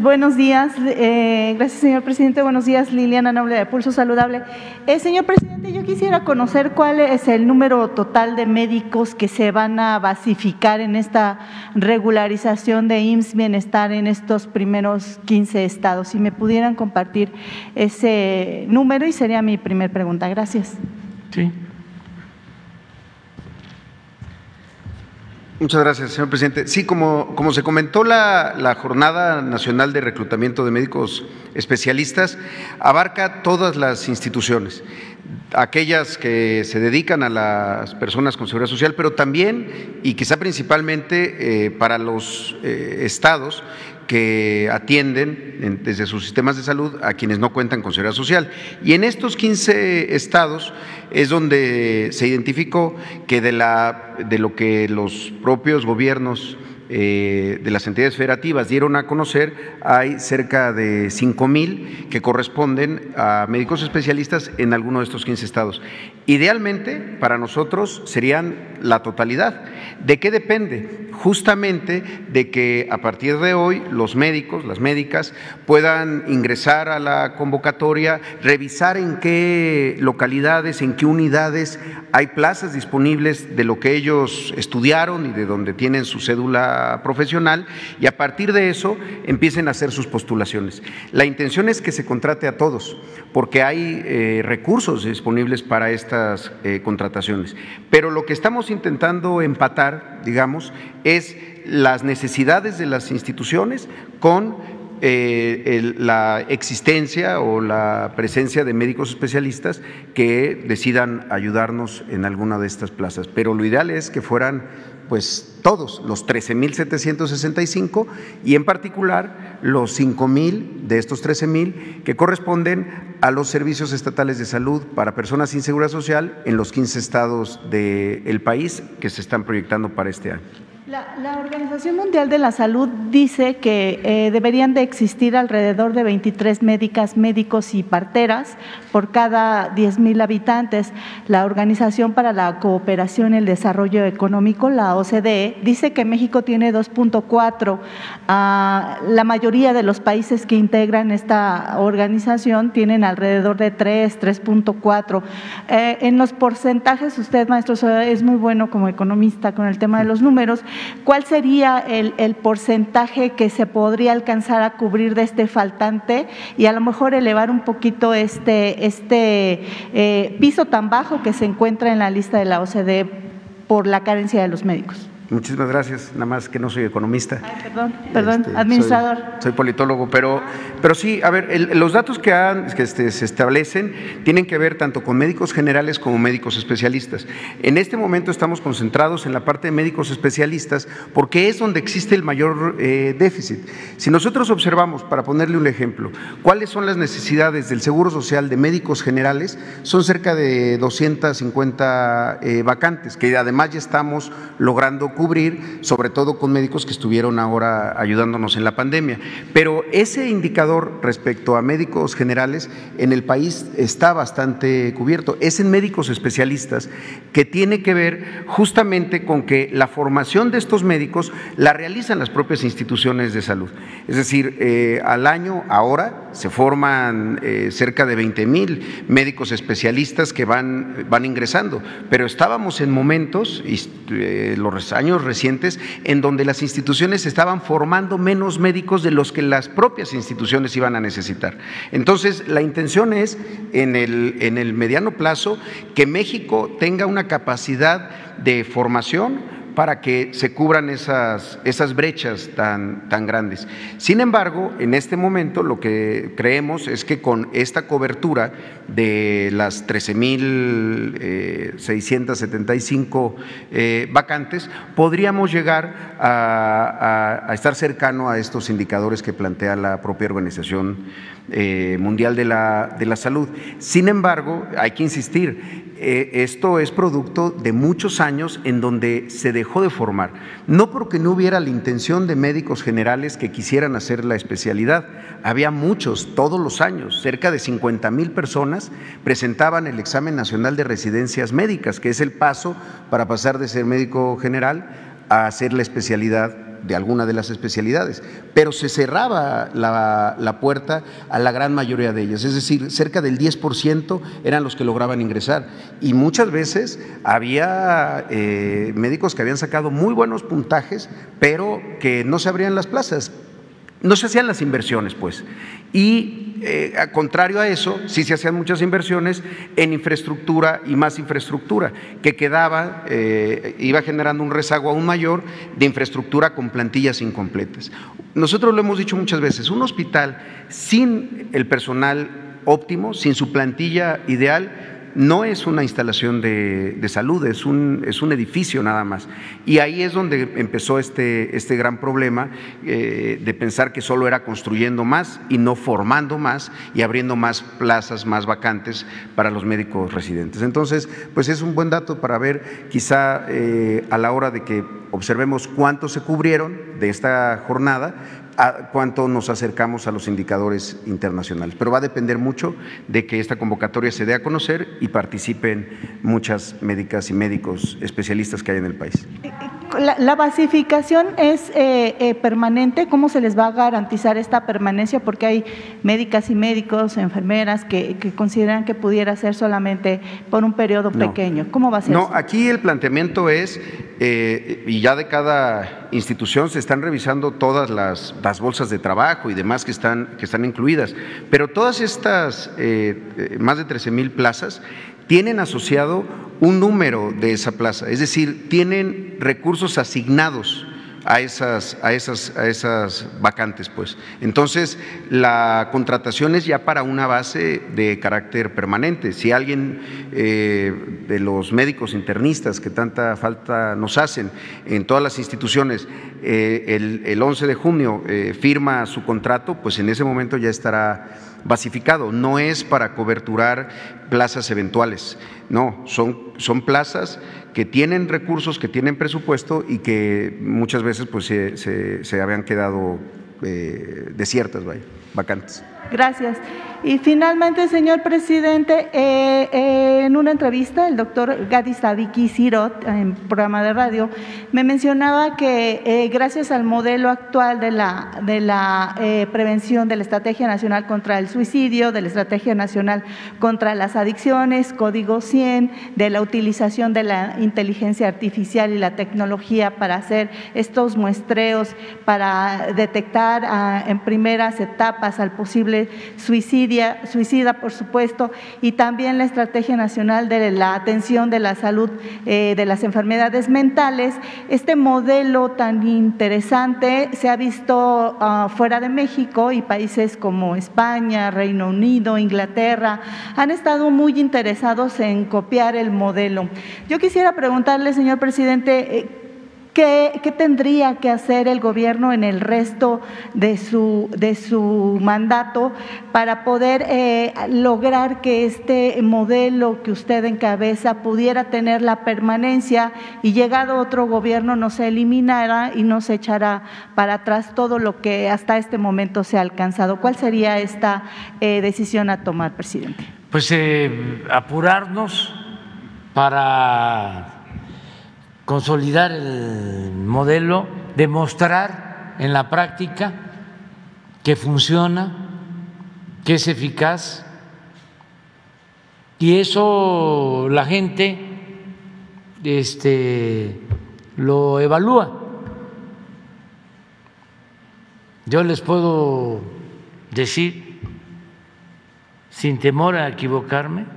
Buenos días, eh, gracias señor presidente. Buenos días, Liliana Noble de Pulso Saludable. Eh, señor presidente, yo quisiera conocer cuál es el número total de médicos que se van a basificar en esta regularización de IMSS Bienestar en estos primeros 15 estados. Si me pudieran compartir ese número y sería mi primera pregunta. Gracias. Sí. Muchas gracias, señor presidente. Sí, como, como se comentó, la, la, Jornada Nacional de Reclutamiento de Médicos Especialistas abarca todas las instituciones, aquellas que se dedican a las personas con seguridad social, pero también y quizá principalmente eh, para los eh, estados que atienden desde sus sistemas de salud a quienes no cuentan con seguridad social. Y en estos 15 estados es donde se identificó que de, la, de lo que los propios gobiernos eh, de las entidades federativas dieron a conocer, hay cerca de 5 mil que corresponden a médicos especialistas en alguno de estos 15 estados. Idealmente, para nosotros serían la totalidad. ¿De qué depende? Justamente de que a partir de hoy los médicos, las médicas, puedan ingresar a la convocatoria, revisar en qué localidades, en qué unidades hay plazas disponibles de lo que ellos estudiaron y de donde tienen su cédula profesional y a partir de eso empiecen a hacer sus postulaciones. La intención es que se contrate a todos, porque hay eh, recursos disponibles para estas eh, contrataciones. Pero lo que estamos intentando empatar, digamos, es las necesidades de las instituciones con eh, la existencia o la presencia de médicos especialistas que decidan ayudarnos en alguna de estas plazas. Pero lo ideal es que fueran pues todos, los 13.765 y en particular los 5.000 de estos 13.000 que corresponden a los servicios estatales de salud para personas sin seguridad social en los 15 estados del país que se están proyectando para este año. La, Organización Mundial de la Salud dice que eh, deberían de existir alrededor de 23 médicas, médicos y parteras por cada 10 mil habitantes. La Organización para la Cooperación y el Desarrollo Económico, la OCDE, dice que México tiene 2.4. Ah, la mayoría de los países que integran esta organización tienen alrededor de 3, 3.4. Eh, en los porcentajes, usted, maestro, es muy bueno como economista con el tema de los números. ¿Cuál sería el, porcentaje que se podría alcanzar a cubrir de este faltante y a lo mejor elevar un poquito este, este eh, piso tan bajo que se encuentra en la lista de la OCDE por la carencia de los médicos? Muchísimas gracias, nada más que no soy economista. perdón, perdón, este, administrador. Soy, politólogo, pero, pero sí, a ver, los datos que, que este, se establecen tienen que ver tanto con médicos generales como médicos especialistas. En este momento estamos concentrados en la parte de médicos especialistas porque es donde existe el mayor eh, déficit. Si nosotros observamos, para ponerle un ejemplo, cuáles son las necesidades del Seguro Social de médicos generales, son cerca de 250 eh, vacantes, que además ya estamos logrando cubrir, sobre todo con médicos que estuvieron ahora ayudándonos en la pandemia. Pero ese indicador respecto a médicos generales en el país está bastante cubierto. Es en médicos especialistas que tiene que ver justamente con que la formación de estos médicos la realizan las propias instituciones de salud. Es decir, eh, al año, ahora, se forman eh, cerca de 20 mil médicos especialistas que van, van ingresando, pero estábamos en momentos, eh, los años recientes en donde las instituciones estaban formando menos médicos de los que las propias instituciones iban a necesitar. Entonces, la intención es, en el, en el mediano plazo, que México tenga una capacidad de formación para que se cubran esas, esas brechas tan, tan grandes. Sin embargo, en este momento lo que creemos es que con esta cobertura de las 13.675 eh, eh, vacantes, podríamos llegar a, a, estar cercano a estos indicadores que plantea la propia Organización eh, Mundial de la, de la Salud. Sin embargo, hay que insistir, eh, esto es producto de muchos años en donde se dejó de formar, no porque no hubiera la intención de médicos generales que quisieran hacer la especialidad, había muchos todos los años, cerca de 50 mil personas presentaban el examen nacional de residencias médicas, que es el paso para pasar de ser médico general a hacer la especialidad de alguna de las especialidades, pero se cerraba la, la puerta a la gran mayoría de ellas, es decir, cerca del 10% eran los que lograban ingresar. Y muchas veces había eh, médicos que habían sacado muy buenos puntajes, pero que no se abrían las plazas, no se hacían las inversiones, pues. Y eh, a contrario a eso, sí se hacían muchas inversiones en infraestructura y más infraestructura, que quedaba, eh, iba generando un rezago aún mayor de infraestructura con plantillas incompletas. Nosotros lo hemos dicho muchas veces, un hospital sin el personal óptimo, sin su plantilla ideal, no es una instalación de, salud, es un, es un, edificio nada más. Y ahí es donde empezó este, este gran problema eh, de pensar que solo era construyendo más y no formando más y abriendo más plazas, más vacantes para los médicos residentes. Entonces, pues es un buen dato para ver quizá eh, a la hora de que observemos cuántos se cubrieron de esta jornada, a cuánto nos acercamos a los indicadores internacionales. Pero va a depender mucho de que esta convocatoria se dé a conocer y participen muchas médicas y médicos especialistas que hay en el país. La, basificación es eh, eh, permanente. ¿Cómo se les va a garantizar esta permanencia? Porque hay médicas y médicos, enfermeras que, consideran que pudiera ser solamente por un periodo pequeño. ¿Cómo va a ser? No, aquí el planteamiento es, eh, y ya de cada institución se están revisando todas las, bolsas de trabajo y demás que están, que están incluidas, pero todas estas más de 13 mil plazas tienen asociado un número de esa plaza, es decir, tienen recursos asignados a esas, a esas, a esas vacantes. Pues. Entonces, la contratación es ya para una base de carácter permanente. Si alguien eh, de los médicos internistas que tanta falta nos hacen en todas las instituciones, eh, el, el, 11 de junio eh, firma su contrato, pues en ese momento ya estará basificado. No es para coberturar plazas eventuales, no, son, son plazas que tienen recursos, que tienen presupuesto y que muchas veces pues, se, se, habían quedado eh, desiertas, vacantes. Gracias. Y finalmente, señor presidente, eh, eh, en una entrevista, el doctor Gadi Sadiki Sirot, en programa de radio, me mencionaba que eh, gracias al modelo actual de la, de la prevención de la Estrategia Nacional contra el Suicidio, de la Estrategia Nacional contra las Adicciones, Código 100, de la utilización de la inteligencia artificial y la tecnología para hacer estos muestreos, para detectar ah, en primeras etapas al posible suicidio, suicida, por supuesto, y también la Estrategia Nacional de la Atención de la Salud eh, de las Enfermedades Mentales. Este modelo tan interesante se ha visto ah, fuera de México y países como España, Reino Unido, Inglaterra, han estado muy interesados en copiar el modelo. Yo quisiera preguntarle, señor presidente, ¿Qué, tendría que hacer el gobierno en el resto de su, de su mandato para poder eh, lograr que este modelo que usted encabeza pudiera tener la permanencia y llegado otro gobierno no se eliminara y no se echara para atrás todo lo que hasta este momento se ha alcanzado? ¿Cuál sería esta eh, decisión a tomar, presidente? Pues eh, apurarnos para consolidar el modelo, demostrar en la práctica que funciona, que es eficaz. Y eso la gente este, lo evalúa. Yo les puedo decir, sin temor a equivocarme,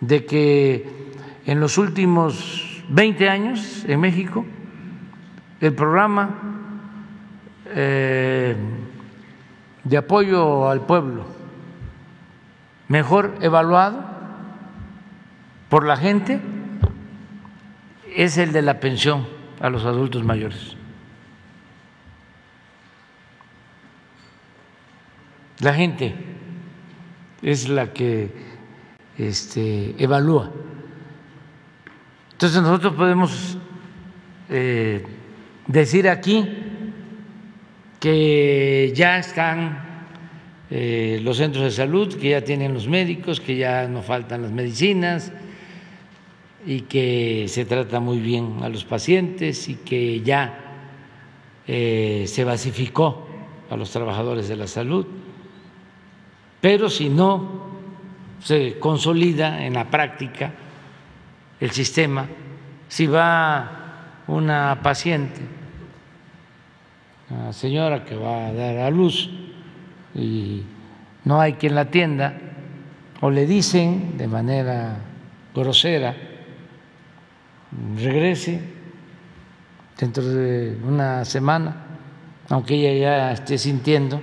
de que en los últimos 20 años en México, el programa eh, de apoyo al pueblo mejor evaluado por la gente es el de la pensión a los adultos mayores. La gente es la que este, evalúa entonces nosotros podemos eh, decir aquí que ya están eh, los centros de salud, que ya tienen los médicos, que ya no faltan las medicinas, y que se trata muy bien a los pacientes y que ya eh, se basificó a los trabajadores de la salud, pero si no se consolida en la práctica el sistema, si va una paciente, una señora que va a dar a luz y no hay quien la atienda, o le dicen de manera grosera, regrese dentro de una semana, aunque ella ya esté sintiendo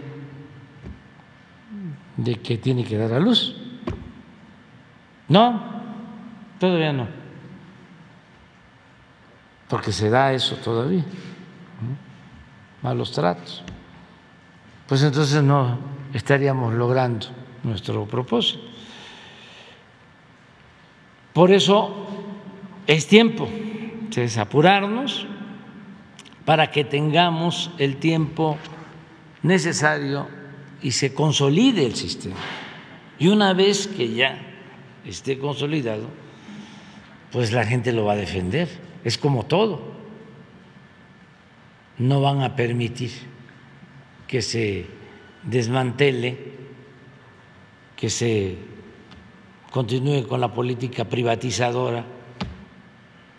de que tiene que dar a luz. No, todavía no, porque se da eso todavía, malos tratos. Pues entonces no estaríamos logrando nuestro propósito. Por eso es tiempo de apurarnos para que tengamos el tiempo necesario y se consolide el sistema. Y una vez que ya esté consolidado, pues la gente lo va a defender. Es como todo. No van a permitir que se desmantele, que se continúe con la política privatizadora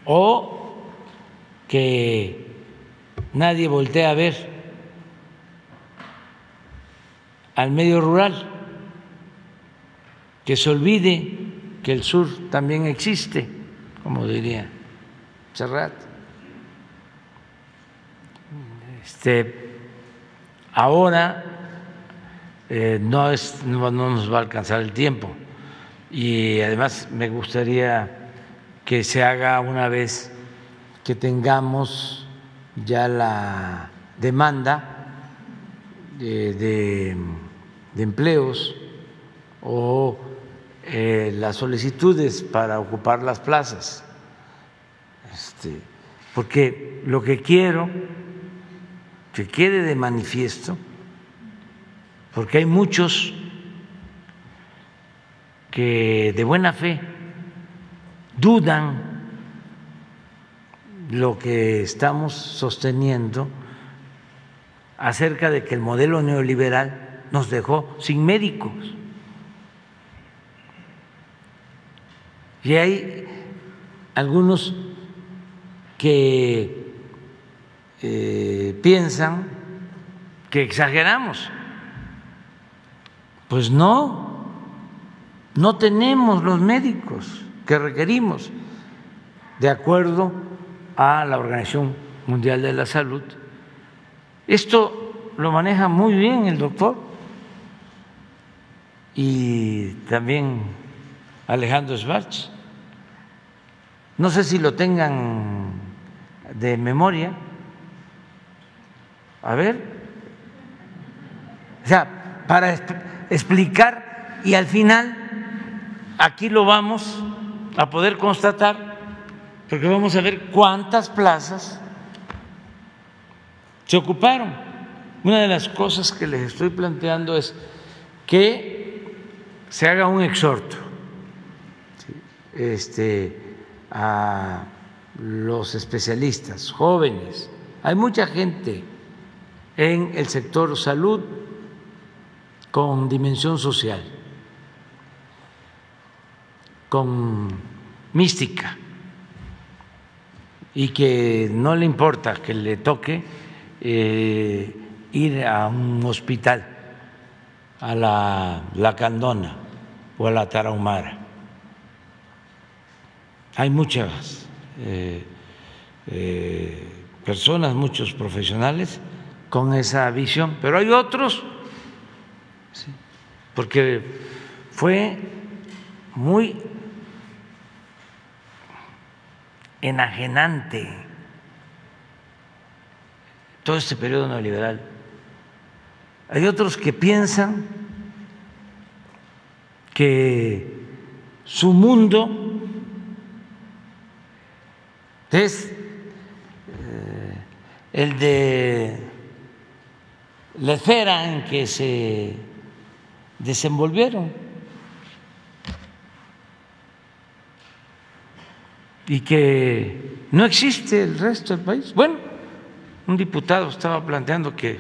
o que nadie voltee a ver al medio rural, que se olvide que el sur también existe, como diría Serrat. Este, ahora eh, no, es, no nos va a alcanzar el tiempo y además me gustaría que se haga una vez que tengamos ya la demanda de, empleos o eh, las solicitudes para ocupar las plazas. Este, porque lo que quiero que quede de manifiesto, porque hay muchos que de buena fe dudan lo que estamos sosteniendo acerca de que el modelo neoliberal nos dejó sin médicos. Y hay algunos que eh, piensan que exageramos. Pues no, no tenemos los médicos que requerimos de acuerdo a la Organización Mundial de la Salud. Esto lo maneja muy bien el doctor y también Alejandro Schwartz. No sé si lo tengan de memoria. A ver. O sea, para explicar y al final aquí lo vamos a poder constatar, porque vamos a ver cuántas plazas se ocuparon. Una de las cosas que les estoy planteando es que se haga un exhorto este, a los especialistas jóvenes. Hay mucha gente en el sector salud con dimensión social con mística y que no le importa que le toque eh, ir a un hospital, a la, la Candona o a la Tarahumara. Hay muchas eh, eh, personas, muchos profesionales con esa visión, pero hay otros, porque fue muy enajenante todo este periodo neoliberal. Hay otros que piensan que su mundo es eh, el de la esfera en que se desenvolvieron. y que no existe el resto del país. Bueno, un diputado estaba planteando que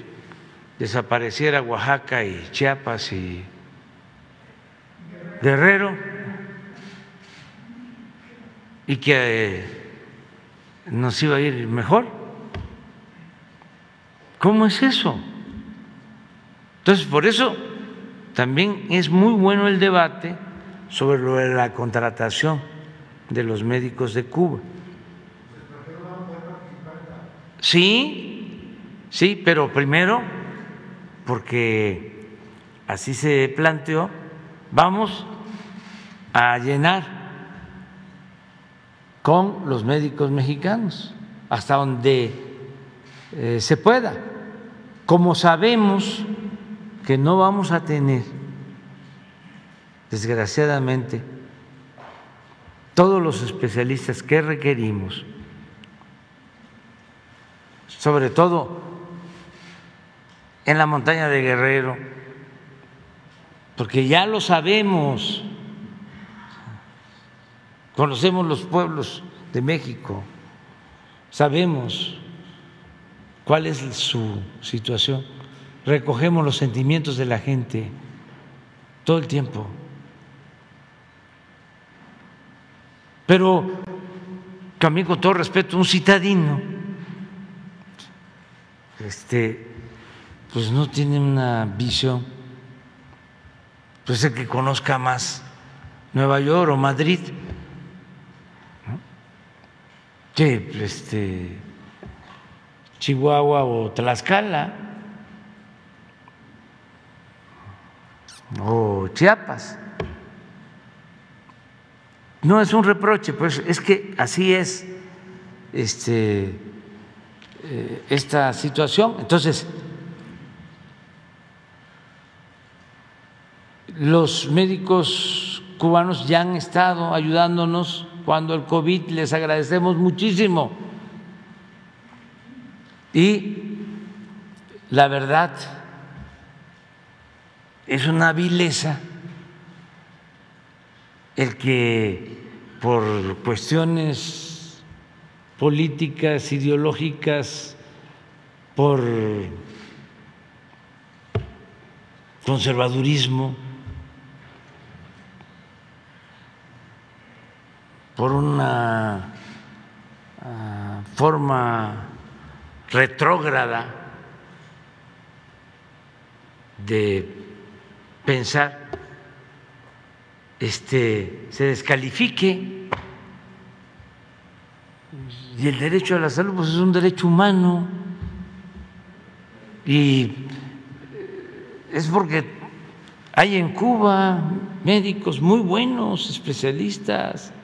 desapareciera Oaxaca y Chiapas y Guerrero y que eh, nos iba a ir mejor. ¿Cómo es eso? Entonces, por eso también es muy bueno el debate sobre lo de la contratación de los médicos de Cuba. Sí, sí, pero primero, porque así se planteó, vamos a llenar con los médicos mexicanos hasta donde eh, se pueda. Como sabemos que no vamos a tener, desgraciadamente, todos los especialistas que requerimos, sobre todo en la montaña de Guerrero, porque ya lo sabemos, conocemos los pueblos de México, sabemos cuál es su situación, recogemos los sentimientos de la gente todo el tiempo. Pero también con todo respeto, un citadino, este, pues no tiene una visión, pues el que conozca más Nueva York o Madrid, que este, Chihuahua o Tlaxcala o Chiapas. No es un reproche, pues es que así es este, eh, esta situación. Entonces, los médicos cubanos ya han estado ayudándonos cuando el COVID, les agradecemos muchísimo. Y la verdad es una vileza el que por cuestiones políticas, ideológicas, por conservadurismo, por una uh, forma retrógrada de pensar este, se descalifique. Y el derecho a la salud pues, es un derecho humano. Y es porque hay en Cuba médicos muy buenos, especialistas.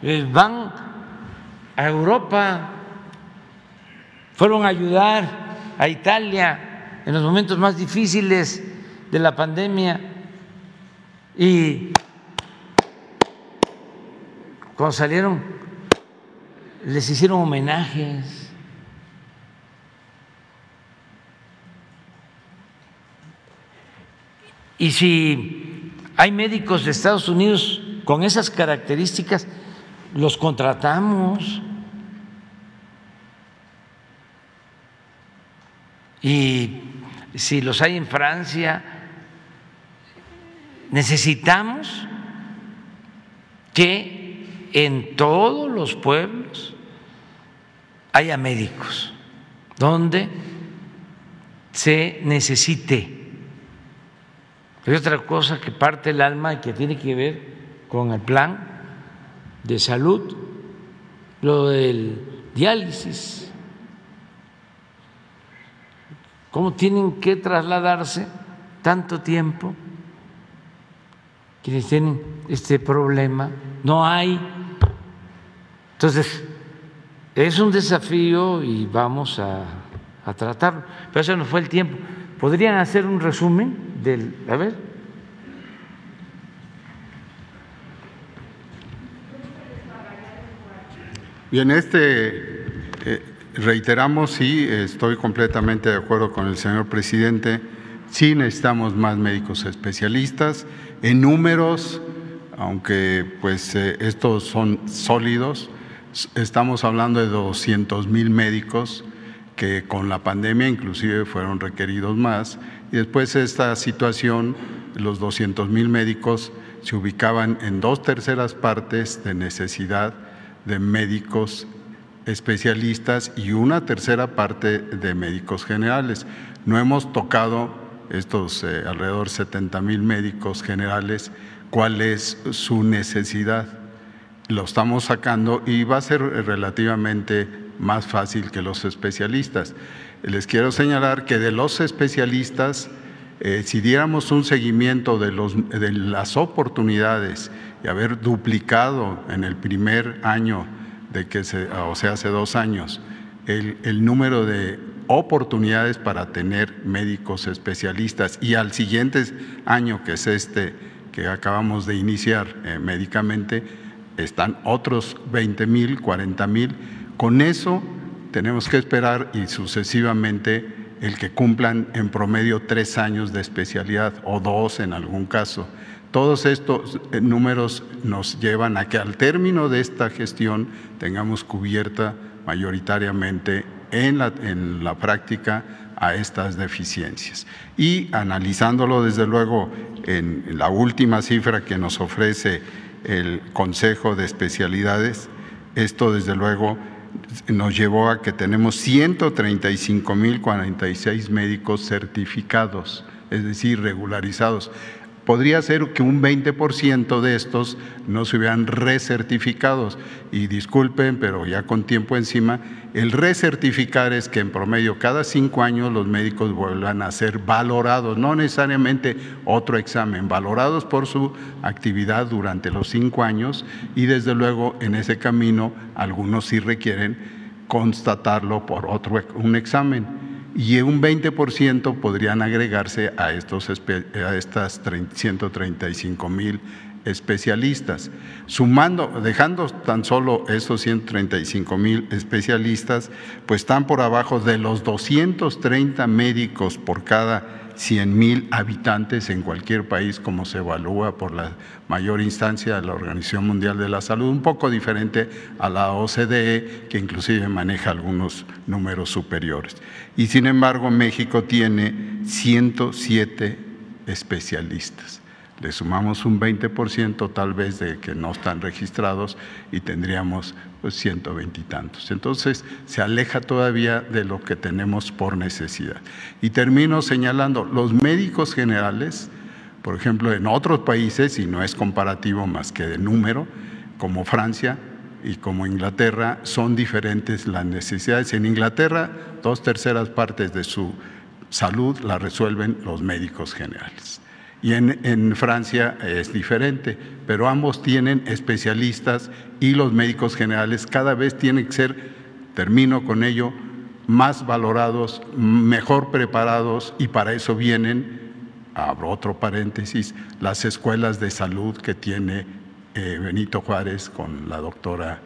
Eh, van a Europa, fueron a ayudar a Italia en los momentos más difíciles de la pandemia y cuando salieron les hicieron homenajes. Y si hay médicos de Estados Unidos con esas características, los contratamos. Y si los hay en Francia, necesitamos que en todos los pueblos haya médicos donde se necesite. Hay otra cosa que parte el alma y que tiene que ver con el plan de salud, lo del diálisis, cómo tienen que trasladarse tanto tiempo quienes tienen este problema, no hay. Entonces, es un desafío y vamos a, a tratarlo. Pero eso no fue el tiempo. ¿Podrían hacer un resumen del... A ver. Bien, este eh, reiteramos, sí, estoy completamente de acuerdo con el señor presidente, sí necesitamos más médicos especialistas, en números aunque pues eh, estos son sólidos, estamos hablando de 200 mil médicos que con la pandemia inclusive fueron requeridos más. Y después esta situación, los 200 mil médicos se ubicaban en dos terceras partes de necesidad de médicos especialistas y una tercera parte de médicos generales. No hemos tocado estos eh, alrededor 70 mil médicos generales, cuál es su necesidad. Lo estamos sacando y va a ser relativamente más fácil que los especialistas. Les quiero señalar que de los especialistas, eh, si diéramos un seguimiento de, los, de las oportunidades y haber duplicado en el primer año de que se, o sea, hace dos años, el, el número de oportunidades para tener médicos especialistas y al siguiente año, que es este que acabamos de iniciar eh, médicamente, están otros 20 mil, 40 mil. Con eso tenemos que esperar y sucesivamente el que cumplan en promedio tres años de especialidad o dos en algún caso. Todos estos eh, números nos llevan a que al término de esta gestión tengamos cubierta mayoritariamente en la, en la práctica a estas deficiencias. Y analizándolo desde luego en la última cifra que nos ofrece el Consejo de Especialidades, esto desde luego nos llevó a que tenemos 135.046 médicos certificados, es decir, regularizados podría ser que un 20% de estos no se hubieran recertificados. Y disculpen, pero ya con tiempo encima, el recertificar es que en promedio cada cinco años los médicos vuelvan a ser valorados, no necesariamente otro examen, valorados por su actividad durante los cinco años y desde luego en ese camino algunos sí requieren constatarlo por otro un examen y un 20% podrían agregarse a, estos, a estas 135 mil especialistas. Sumando, dejando tan solo esos 135 mil especialistas, pues están por abajo de los 230 médicos por cada 100 mil habitantes en cualquier país, como se evalúa por la mayor instancia de la Organización Mundial de la Salud, un poco diferente a la OCDE, que inclusive maneja algunos números superiores. Y sin embargo, México tiene 107 especialistas. Le sumamos un 20% tal vez de que no están registrados y tendríamos pues, 120 y tantos. Entonces se aleja todavía de lo que tenemos por necesidad. Y termino señalando, los médicos generales, por ejemplo, en otros países, y no es comparativo más que de número, como Francia y como Inglaterra, son diferentes las necesidades. En Inglaterra, dos terceras partes de su salud la resuelven los médicos generales. Y en, Francia es diferente, pero ambos tienen especialistas y los médicos generales cada vez tienen que ser, termino con ello, más valorados, mejor preparados y para eso vienen, abro otro paréntesis, las escuelas de salud que tiene eh, Benito Juárez con la doctora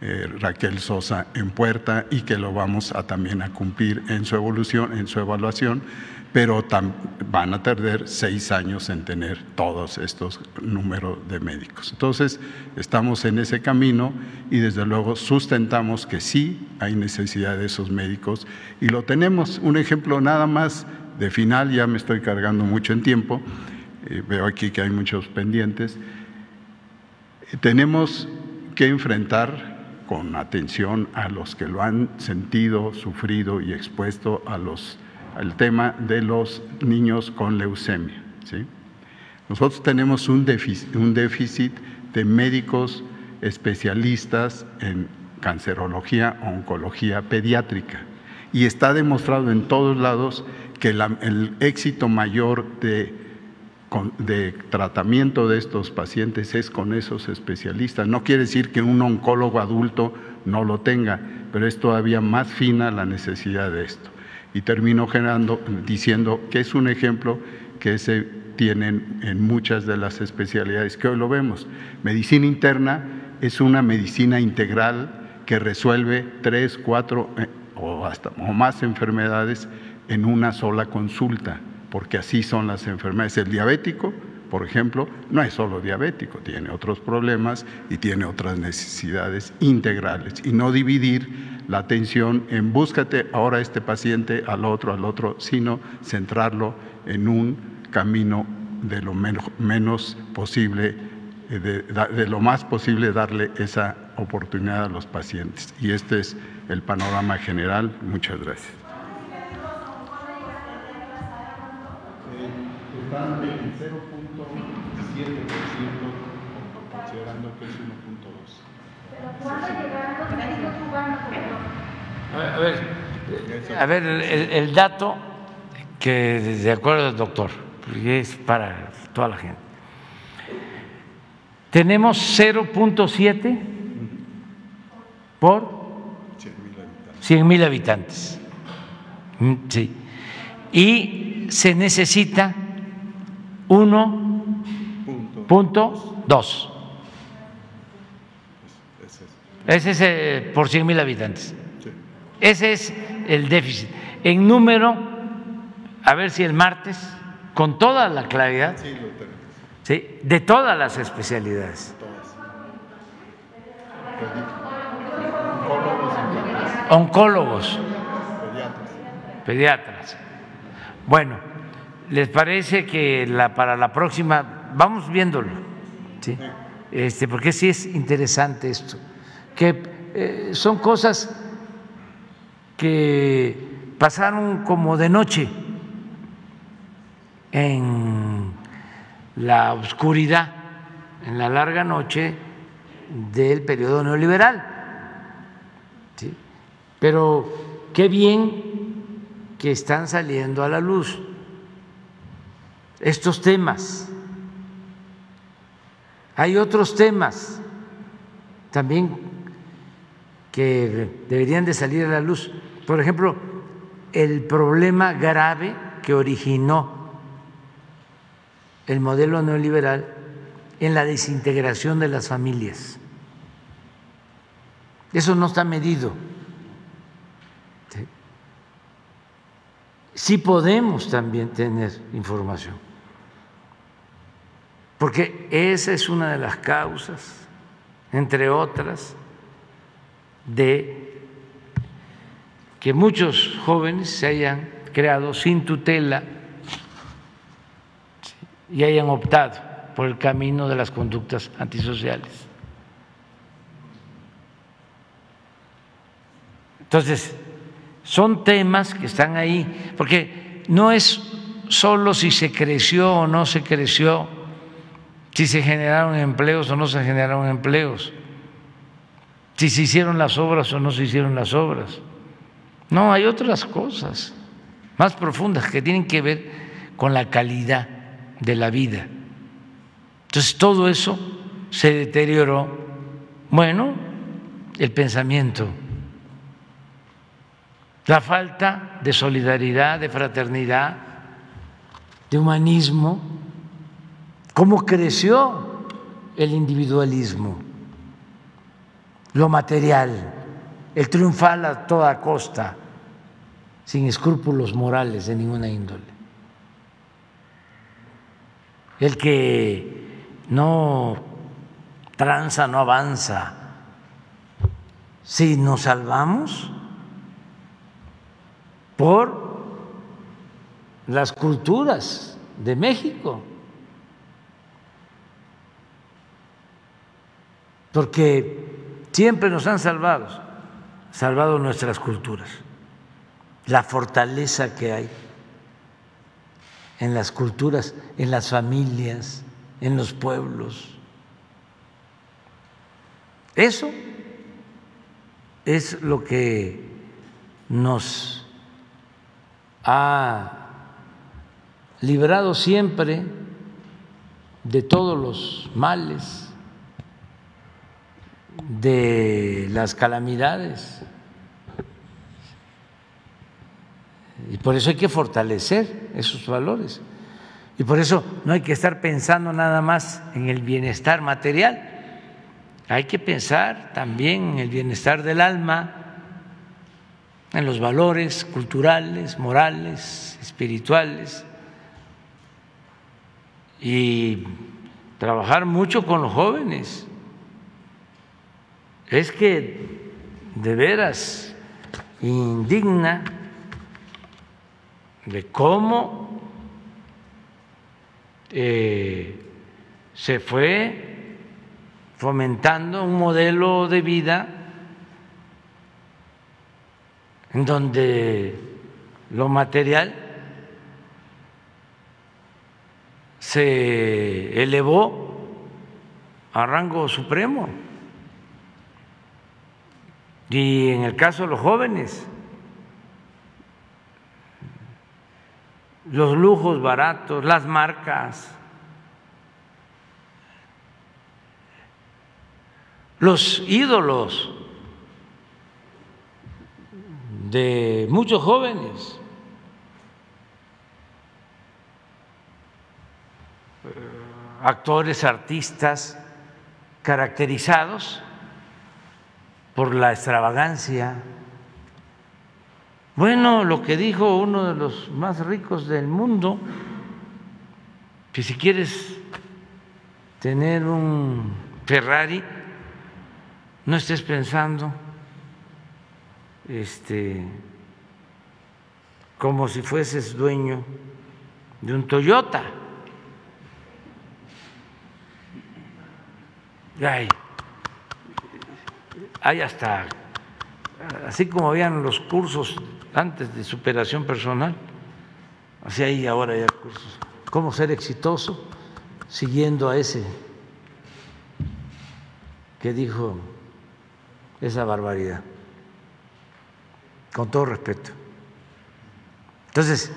eh, Raquel Sosa en puerta y que lo vamos a también a cumplir en su evolución, en su evaluación pero van a tardar seis años en tener todos estos números de médicos. Entonces, estamos en ese camino y desde luego sustentamos que sí hay necesidad de esos médicos y lo tenemos. Un ejemplo nada más de final, ya me estoy cargando mucho en tiempo, eh, veo aquí que hay muchos pendientes. Tenemos que enfrentar con atención a los que lo han sentido, sufrido y expuesto a los el tema de los niños con leucemia. ¿sí? Nosotros tenemos un déficit, de médicos especialistas en cancerología, oncología pediátrica. Y está demostrado en todos lados que el éxito mayor de, tratamiento de estos pacientes es con esos especialistas. No quiere decir que un oncólogo adulto no lo tenga, pero es todavía más fina la necesidad de esto y termino generando, diciendo que es un ejemplo que se tienen en muchas de las especialidades que hoy lo vemos. Medicina interna es una medicina integral que resuelve tres, cuatro eh, o hasta o más enfermedades en una sola consulta, porque así son las enfermedades. El diabético por ejemplo, no es solo diabético, tiene otros problemas y tiene otras necesidades integrales y no dividir la atención en búscate ahora este paciente, al otro, al otro, sino centrarlo en un camino de lo menos, posible, eh, de, lo más posible darle esa oportunidad a los pacientes. Y este es el panorama general. Muchas gracias. 0.7%, considerando que es 1.2. A ver, a ver el, el, dato que de acuerdo al doctor, porque es para toda la gente. Tenemos 0.7 por 100 mil habitantes. Mm, sí. Y se necesita 1.2. Ese es eh, por 100 mil habitantes. Ese es el déficit. En número, a ver si el martes, con toda la claridad, ¿sí? de todas las especialidades. Oncólogos, pediatras. Bueno, ¿les parece que la, para la próxima, vamos viéndolo, ¿sí? este, porque sí es interesante esto, que eh, son cosas que pasaron como de noche en la oscuridad, en la larga noche del periodo neoliberal. ¿sí? Pero qué bien que están saliendo a la luz estos temas. Hay otros temas también que deberían de salir a la luz. Por ejemplo, el problema grave que originó el modelo neoliberal en la desintegración de las familias. Eso no está medido. Sí podemos también tener información, porque esa es una de las causas, entre otras, de que muchos jóvenes se hayan creado sin tutela y hayan optado por el camino de las conductas antisociales. Entonces, son temas que están ahí, porque no es solo si se creció o no se creció, si se generaron empleos o no se generaron empleos, si se hicieron las obras o no se hicieron las obras. No, hay otras cosas más profundas que tienen que ver con la calidad de la vida. Entonces todo eso se deterioró. Bueno, el pensamiento la falta de solidaridad, de fraternidad, de humanismo, cómo creció el individualismo, lo material, el triunfal a toda costa, sin escrúpulos morales de ninguna índole. El que no tranza, no avanza. Si nos salvamos, por las culturas de México, porque siempre nos han salvado, salvado nuestras culturas, la fortaleza que hay en las culturas, en las familias, en los pueblos. Eso es lo que nos ha librado siempre de todos los males, de las calamidades. Y por eso hay que fortalecer esos valores. Y por eso no hay que estar pensando nada más en el bienestar material, hay que pensar también en el bienestar del alma, en los valores culturales, morales, espirituales. y trabajar mucho con los jóvenes. Es que de veras indigna de cómo eh, se fue fomentando un modelo de vida en donde lo material se elevó a rango supremo. Y en el caso de los jóvenes, los lujos baratos, las marcas, los ídolos de muchos jóvenes. actores, artistas caracterizados por la extravagancia. Bueno, lo que dijo uno de los más ricos del mundo, que si quieres tener un Ferrari, no estés pensando este, como si fueses dueño de un Toyota. Hay, hay hasta, así como habían los cursos antes de superación personal, así hay ahora ya cursos. ¿Cómo ser exitoso? Siguiendo a ese que dijo esa barbaridad con todo respeto. Entonces,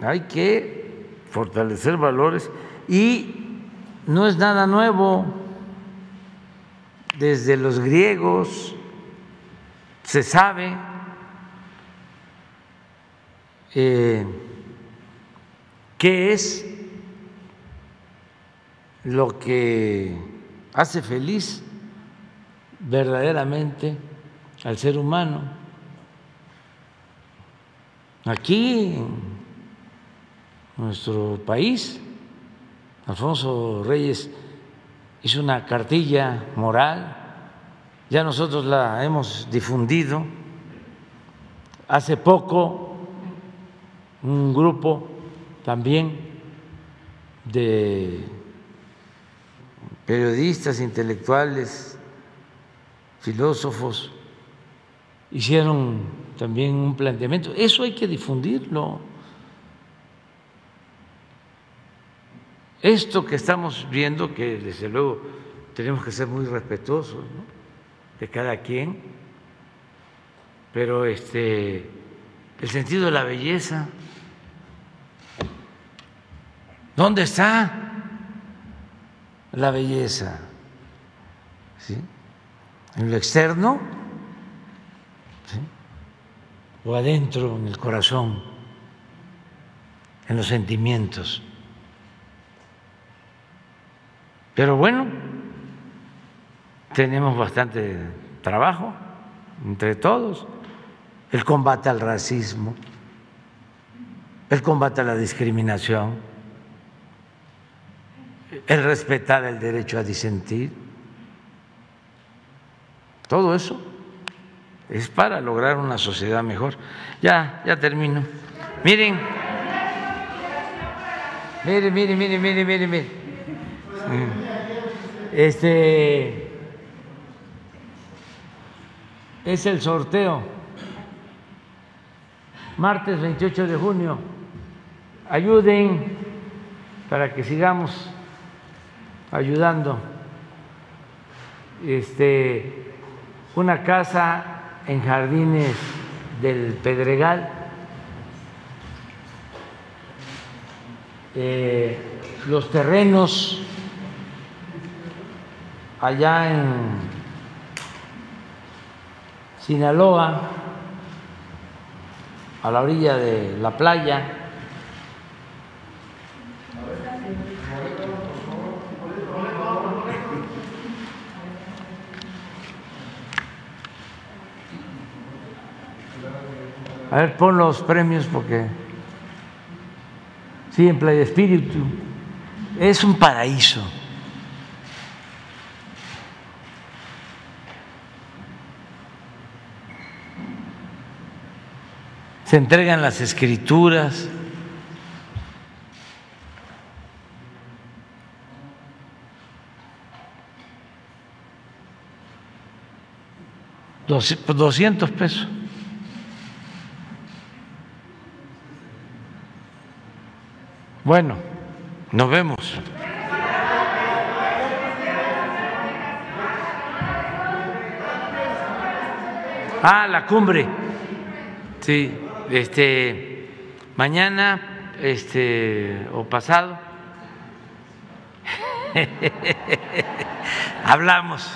hay que fortalecer valores y no es nada nuevo. Desde los griegos se sabe eh, qué es lo que hace feliz verdaderamente al ser humano. Aquí, en nuestro país, Alfonso Reyes hizo una cartilla moral, ya nosotros la hemos difundido. Hace poco un grupo también de periodistas, intelectuales, filósofos, hicieron también un planteamiento. Eso hay que difundirlo. Esto que estamos viendo, que desde luego tenemos que ser muy respetuosos de cada quien, pero este, el sentido de la belleza, ¿dónde está la belleza? ¿Sí? ¿En lo externo? o adentro, en el corazón, en los sentimientos. Pero bueno, tenemos bastante trabajo entre todos, el combate al racismo, el combate a la discriminación, el respetar el derecho a disentir, todo eso es para lograr una sociedad mejor. Ya, ya termino. Miren, miren, miren, miren, miren, miren, miren. Este es el sorteo. Martes 28 de junio. Ayuden para que sigamos ayudando. Este, una casa en Jardines del Pedregal. Eh, los terrenos allá en Sinaloa, a la orilla de la playa, A ver, pon los premios porque Sí, en Playa Espíritu. Es un paraíso. Se entregan las escrituras. Doscientos pesos. Bueno, nos vemos. Ah, la cumbre. Sí, este mañana este o pasado. Hablamos